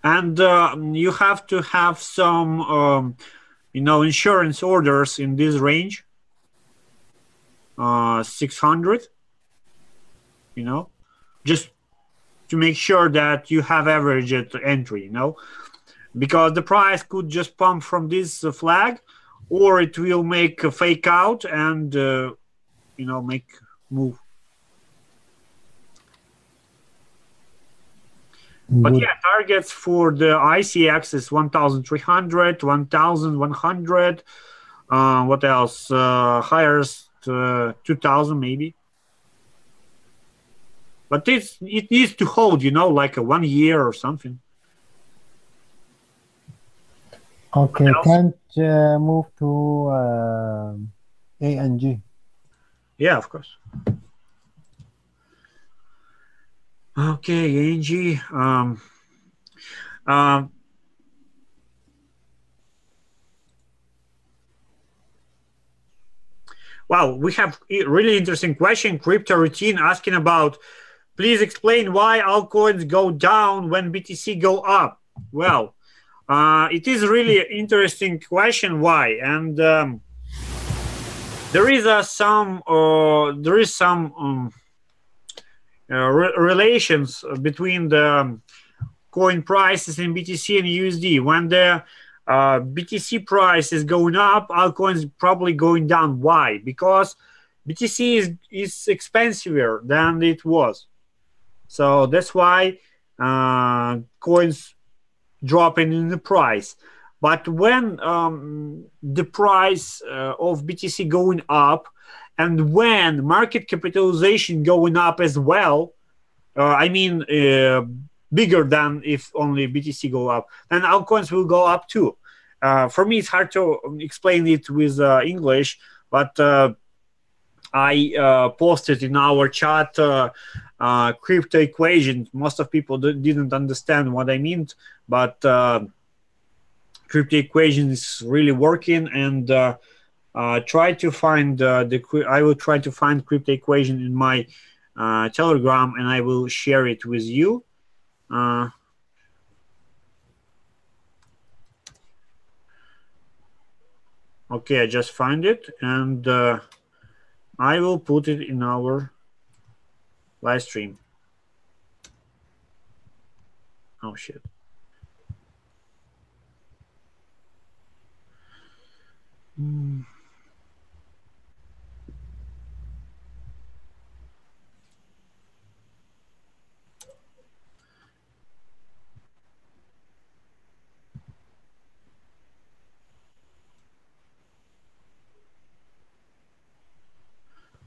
and uh, you have to have some um, you know insurance orders in this range uh 600 you know just to make sure that you have average at entry you know because the price could just pump from this flag or it will make a fake out and uh, you know make move But yeah, targets for the ICX is 1,300, 1,100. Uh, what else? Uh, highest uh, 2,000 maybe. But it's, it needs to hold, you know, like a one year or something. Okay, can't uh, move to uh, A and G. Yeah, of course. Okay, Angie. Um, um, wow, we have a really interesting question. Crypto routine asking about. Please explain why altcoins go down when BTC go up. Well, uh, it is really interesting question. Why? And um, there is a some uh, there is some um, uh, re- relations between the um, coin prices in BTC and USD. When the uh, BTC price is going up, altcoins probably going down. Why? Because BTC is is expensiver than it was, so that's why uh, coins dropping in the price. But when um, the price uh, of BTC going up, and when market capitalization going up as well, uh, I mean uh, bigger than if only BTC go up, then altcoins will go up too. Uh, for me, it's hard to explain it with uh, English, but uh, I uh, posted in our chat uh, uh, crypto equation. Most of people didn't understand what I meant, but crypto equation is really working and try to find the i will try to find crypto equation in my telegram and i will share it with you uh, okay i just find it and uh, i will put it in our live stream oh shit Hmm.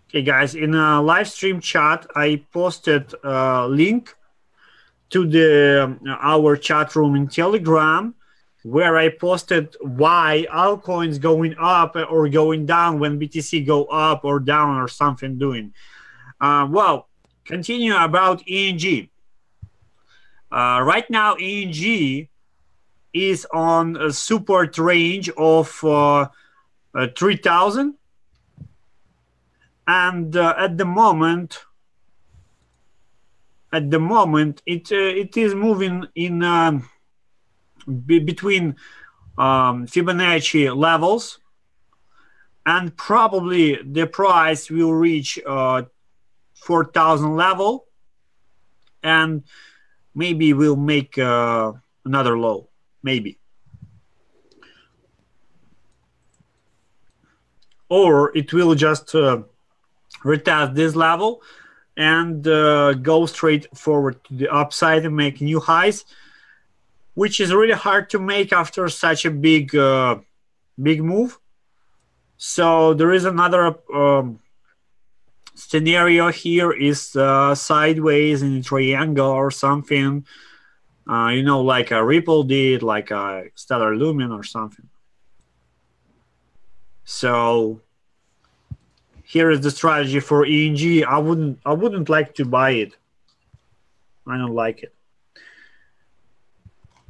Okay, guys, in a live stream chat, I posted a link to the um, our chat room in Telegram, where I posted why altcoins going up or going down when BTC go up or down or something doing. Uh, well, continue about ENJ. Uh, right now, ENJ is on a support range of uh, uh, 3000 and uh, at the moment at the moment it uh, it is moving in um, be- between um, Fibonacci levels and probably the price will reach uh, 4000 level and maybe we'll make uh, another low maybe. Or it will just uh, retest this level and uh, go straight forward to the upside and make new highs which is really hard to make after such a big uh, big move. So there is another um, scenario here is uh, sideways in a triangle or something. Uh, you know like a ripple did like a stellar lumen or something. So here is the strategy for ENJ. I wouldn't I wouldn't like to buy it. I don't like it.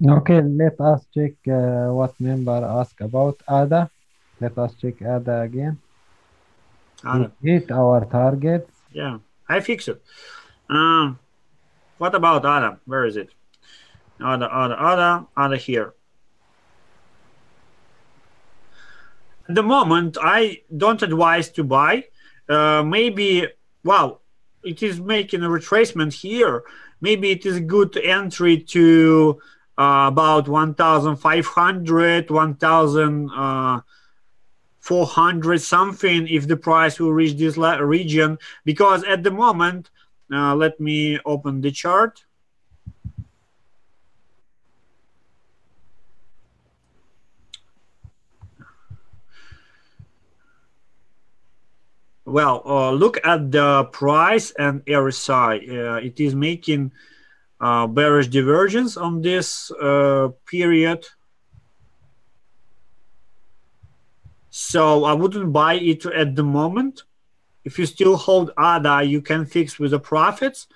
Okay, let us check uh, what member asked about ADA. Let us check ADA again. Ada. We hit our targets. Yeah, I fix it. Um, what about Ada? Where is it? Ada, Ada, Ada, Ada here. At the moment, I don't advise to buy. Uh, maybe, wow, it is making a retracement here. Maybe it is a good entry to uh, about 1,500, 1,400 something if the price will reach this region. Because at the moment, uh, let me open the chart. Well, uh, look at the price and RSI. Uh, it is making uh, bearish divergence on this uh, period. So I wouldn't buy it at the moment. If you still hold ADA, you can fix with the profits.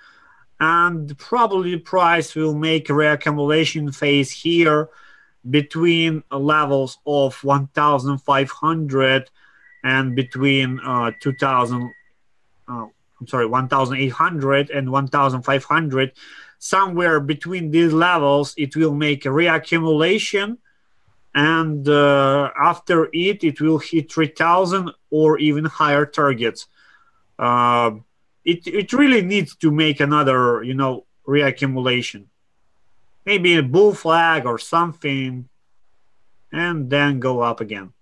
And probably the price will make a reaccumulation phase here between levels of 1,500 and between uh, 2,000, uh, I'm sorry, 1,800 and 1,500. Somewhere between these levels, it will make a reaccumulation. And uh, after it, it will hit 3,000 or even higher targets. Uh, it, it really needs to make another, you know, reaccumulation maybe a bull flag or something, and then go up again.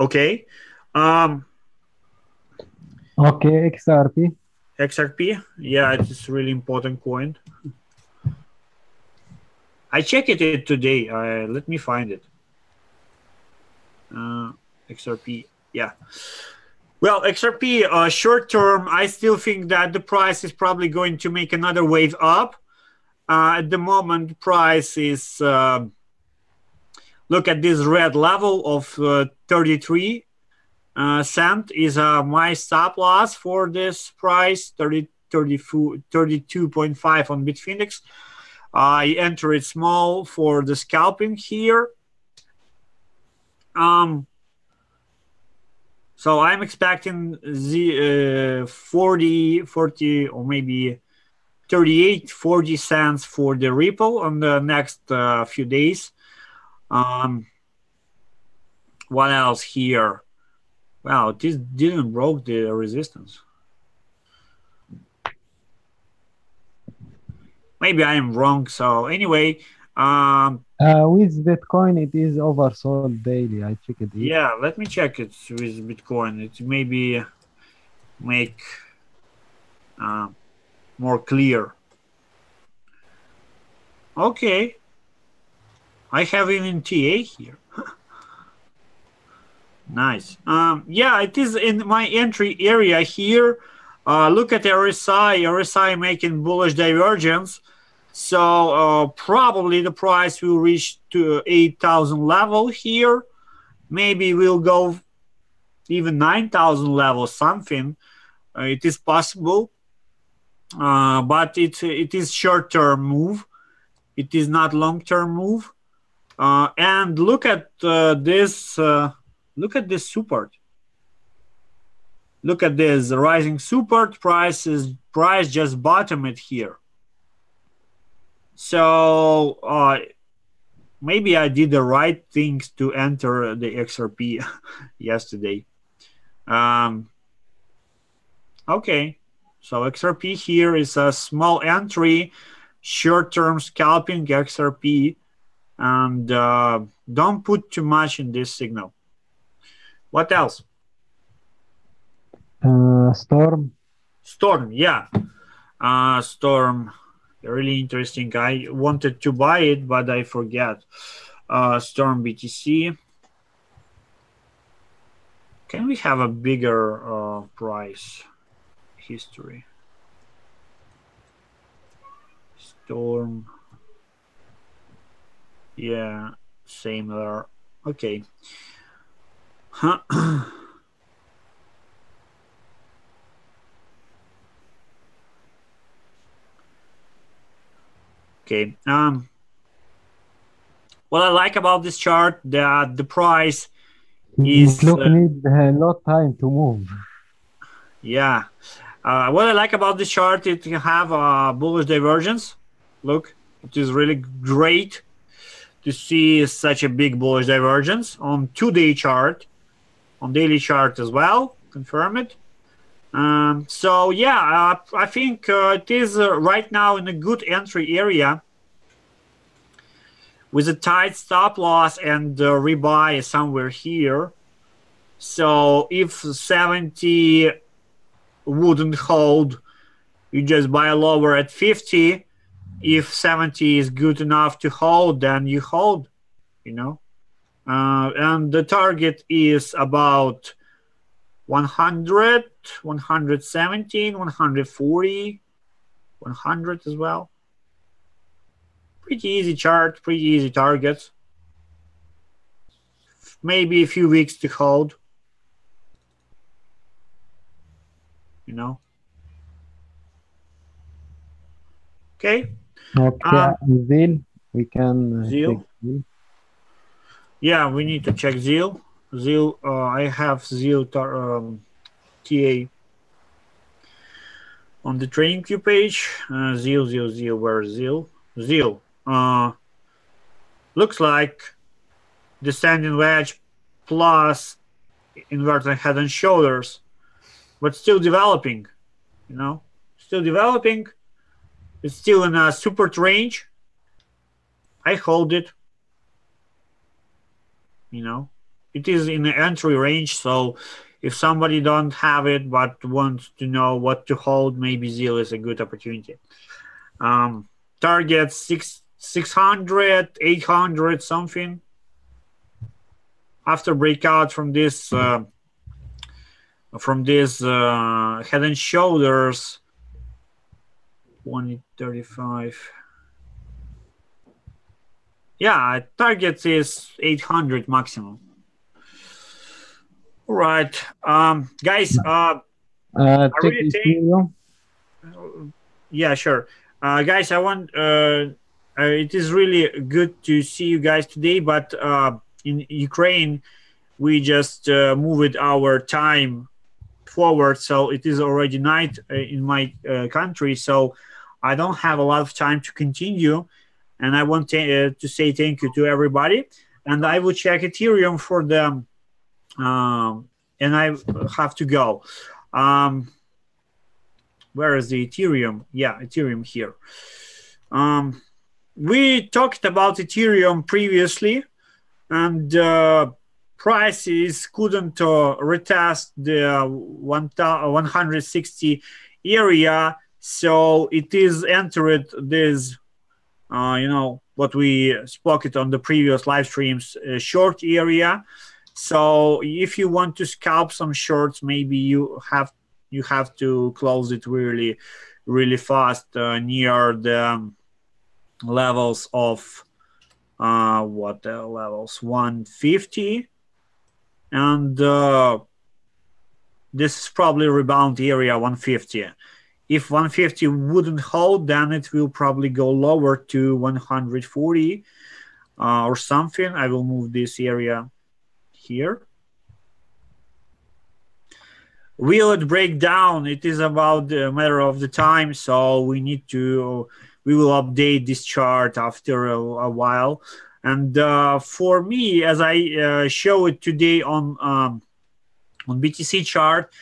Okay. Um, okay, XRP. XRP, yeah, it's a really important coin. I checked it today. Uh, let me find it. Uh, XRP, yeah. Well, XRP, uh, short term, I still think that the price is probably going to make another wave up. Uh, at the moment, the price is, uh, look at this red level of uh, 33 uh, cent is uh, my stop loss for this price, 30, 32.5 on Bitfinex. I enter it small for the scalping here. Um, so I'm expecting the uh, 40, 40, or maybe 38, 40 cents for the Ripple on the next uh, few days. Um, what else here? Wow, this didn't broke the resistance. Maybe I am wrong. So anyway, um, uh, with Bitcoin, it is oversold daily. I check it. Yeah, let me check it with Bitcoin. It maybe make uh, more clear. Okay. I have even TA here. nice. Um, yeah, it is in my entry area here. Uh, look at RSI. RSI making bullish divergence. So uh, probably the price will reach to 8,000 level here. Maybe we'll go even 9,000 level something. Uh, it is possible, uh, but it it is short term move. It is not long term move. Uh, and look at uh, this. Uh, look at this support. Look at this rising support price is price just bottomed here so uh, maybe I did the right things to enter the XRP yesterday. Um, okay, so XRP here is a small entry, short-term scalping XRP, and uh, don't put too much in this signal. What else? Uh, storm. Storm, yeah. Uh, storm really interesting. I wanted to buy it, but I forget. Uh, Storm BTC. Can we have a bigger uh, price history? Storm. Yeah, same there. Okay. Okay. Um, what I like about this chart that the price is look uh, need a lot time to move. Yeah. Uh, what I like about this chart it can have a bullish divergence. Look, it is really great to see such a big bullish divergence on two-day chart, on daily chart as well. Confirm it. Um, so yeah, uh, I think uh, it is uh, right now in a good entry area with a tight stop loss and uh, rebuy somewhere here. So if 70 wouldn't hold, you just buy lower at 50. If 70 is good enough to hold, then you hold, you know. Uh, and the target is about 100, 117, 140, 100 as well. Pretty easy chart, pretty easy target. maybe a few weeks to hold. You know. Okay. Okay, Um, Zeal, we can uh, Zeal? Zeal. Yeah, we need to check Zeal. Zeal, uh, I have Zeal tar- um, TA on the TradingView page. Uh, Zeal, Zeal, Zeal, where is Zeal? Zeal. Uh, looks like descending wedge plus inverted head and shoulders, but still developing. You know, still developing. It's still in a support range. I hold it. You know it is in the entry range so if somebody don't have it but wants to know what to hold maybe zeal is a good opportunity. Um target six 600 800 something. After breakout from this uh, from this uh, head and shoulders 135 yeah, target is 800 maximum. All right, um, guys. Uh, Uh, check really think- Ethereum. yeah, sure. Uh, guys, I want. Uh, uh, it is really good to see you guys today, but uh, in Ukraine, we just uh, moved our time forward, so it is already night uh, in my uh, country. So I don't have a lot of time to continue, and I want to, uh, to say thank you to everybody. And I will check Ethereum for them, um, and I have to go. Um, where is the Ethereum? Yeah, Ethereum here. Um, we talked about Ethereum previously, and uh, prices couldn't uh, retest the uh, 160 area, so it is entered this, uh, you know, what we spoke it on the previous live streams, uh, short area. So if you want to scalp some shorts, maybe you have you have to close it really really fast uh, near the um, levels of uh, what uh, levels? 150 and uh, this is probably rebound area 150 if 150 wouldn't hold then it will probably go lower to 140 uh, or something. I will move this area here. Will it break down? It is about the matter of the time so we need to we will update this chart after a, a while. And uh, for me as i uh, show it today on um, on btc chart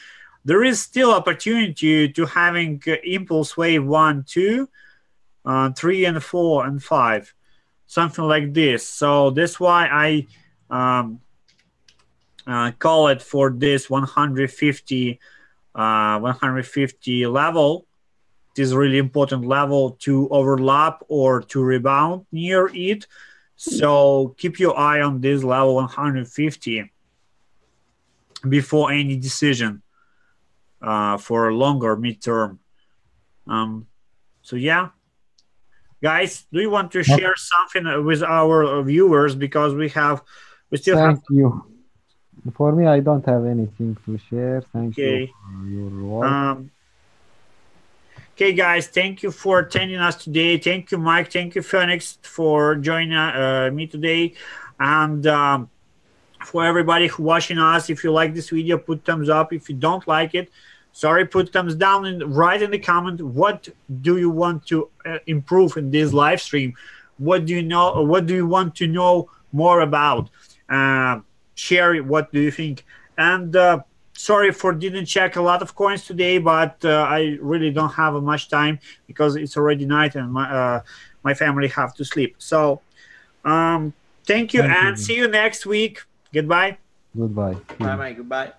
there is still opportunity to having uh, impulse wave one two uh, three and four and five something like this. So that's why i um, uh, call it for this 150 uh, 150 level. It is really important level to overlap or to rebound near it. So keep your eye on this level 150 before any decision uh, for a longer midterm um, so yeah guys do you want to share something with our viewers because we have we still have Thank you. For me, I don't have anything to share. Thank Okay. you for your work. Um, okay, guys, thank you for attending us today. Thank you, Mike. Thank you, Phoenix, for joining uh, me today. And um, for everybody who watching us, if you like this video, put thumbs up. If you don't like it, sorry, put thumbs down and write in the comment what do you want to uh, improve in this live stream. What do you know? What do you want to know more about? Uh, share. What do you think? And uh, sorry for didn't check a lot of coins today, but uh, I really don't have much time because it's already night and my uh, my family have to sleep. So um, thank you Thank and you. see you next week. Goodbye. Goodbye. Bye bye. Goodbye.